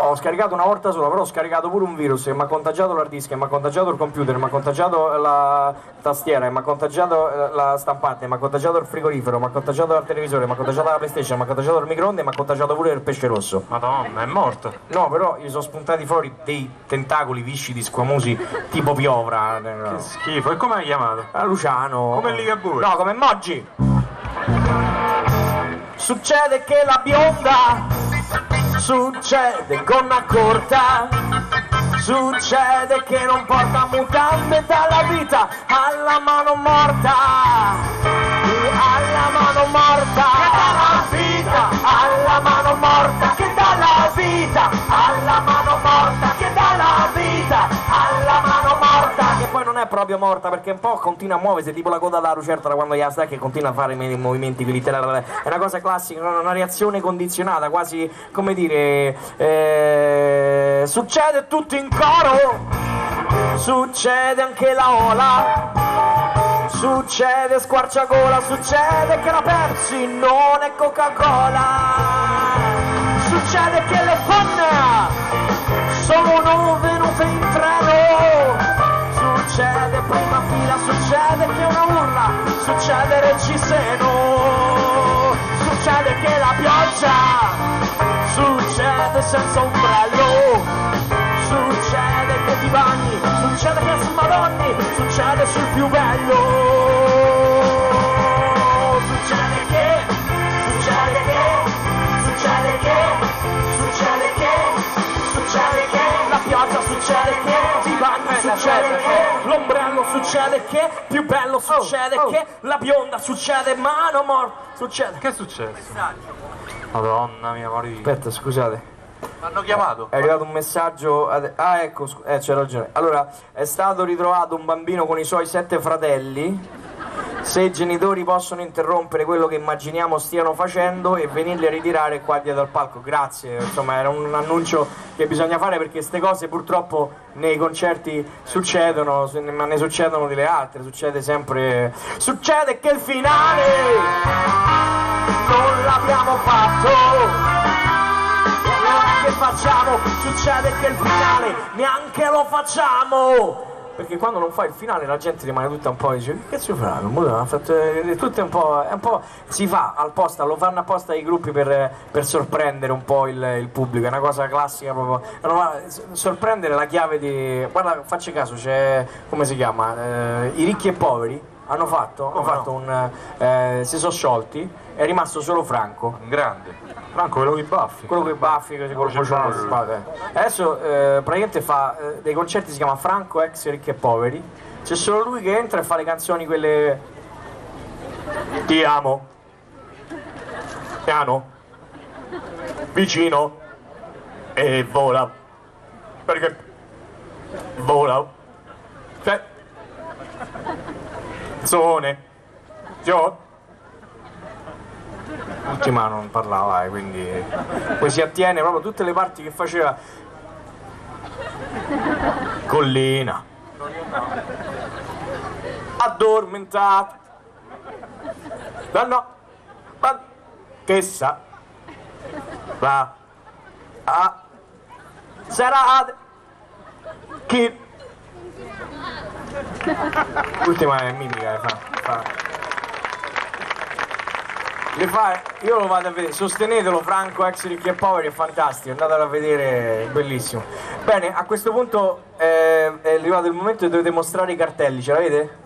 Ho scaricato una volta sola, però ho scaricato pure un virus che mi ha contagiato l'hard disk, mi ha contagiato il computer, mi ha contagiato la tastiera, mi ha contagiato eh, la stampante, mi ha contagiato il frigorifero, mi ha contagiato il televisore, mi ha contagiato la PlayStation, mi ha contagiato il microonde e mi ha contagiato pure il pesce rosso. Madonna, è morto. No, però gli sono spuntati fuori dei tentacoli viscidi squamosi tipo piovra. Che schifo. E come hai chiamato? A Luciano. Come Ligabue. No, come Moggi. Succede che la bionda Succede gonna corta, succede che non porta mutande dalla vita alla mano morta, alla mano morta, che dà la vita, alla mano morta, che dà la vita, alla mano morta. Proprio morta perché un po' continua a muoversi, tipo la coda da lucertola quando gli sta che continua a fare i movimenti quelli là, È una cosa classica, una reazione condizionata, quasi come dire. eh, succede tutto in coro, succede anche la ola. Succede squarciagola, succede che la Pepsi non è Coca-Cola. Succede che le donne sono venute in treno. Succede prima fila, succede che una urla, succede reggiseno. Succede che la pioggia, succede senza ombrello. Succede che ti bagni, succede che smadonni, succede sul più bello. Succede che, succede che, succede che, pioggia succede che, ti bagni succede che, l'ombrello succede che, più bello succede che, la bionda succede, mano morta, succede. Che è successo? Madonna mia Maria. Aspetta, scusate. M'hanno chiamato. È arrivato un messaggio. ade- Ah, ecco, eh, c'è ragione. Allora, è stato ritrovato un bambino con i suoi sette fratelli. Se i genitori possono interrompere quello che immaginiamo stiano facendo e venirli a ritirare qua dietro al palco. Grazie, insomma, era un annuncio che bisogna fare perché queste cose purtroppo nei concerti succedono, ma ne succedono delle altre, succede sempre. Succede che il finale non l'abbiamo fatto. E allora che facciamo? Succede che il finale neanche lo facciamo! Perché quando non fai il finale la gente rimane tutta un po' e dice che cazzo? Mo l'hanno fatto- eh, Tutto è un po', è un po'. Si fa apposta, lo fanno apposta i gruppi per, per sorprendere un po' il, il pubblico, è una cosa classica proprio. S- sorprendere la chiave di. Guarda, facci caso, c'è. come si chiama? Eh, I ricchi e poveri hanno fatto, hanno fatto un. eh, si sono sciolti, è rimasto solo Franco. Un grande. Franco, quello con i baffi. Quello con i baffi, che con Voce bassa. Adesso eh, praticamente fa eh, dei concerti, si chiama Franco ex ricchi e poveri. C'è solo lui che entra e fa le canzoni quelle. Ti amo. Piano. Vicino. E vola. Perché. Vola. Cioè. Zone. Zio. L'ultima non parlava, eh, quindi poi si attiene proprio tutte le parti che faceva. Collina. Addormentato. Ma no. Ma che sa. Va. A. Serate. Chi. [laughs] L'ultima è mimica, eh, fa. fa. Le fa, io lo vado a vedere, sostenetelo Franco, ex ricchi e poveri, è fantastico, andatelo a vedere, è bellissimo. Bene, a questo punto eh, è arrivato il momento che dovete mostrare i cartelli, ce l'avete?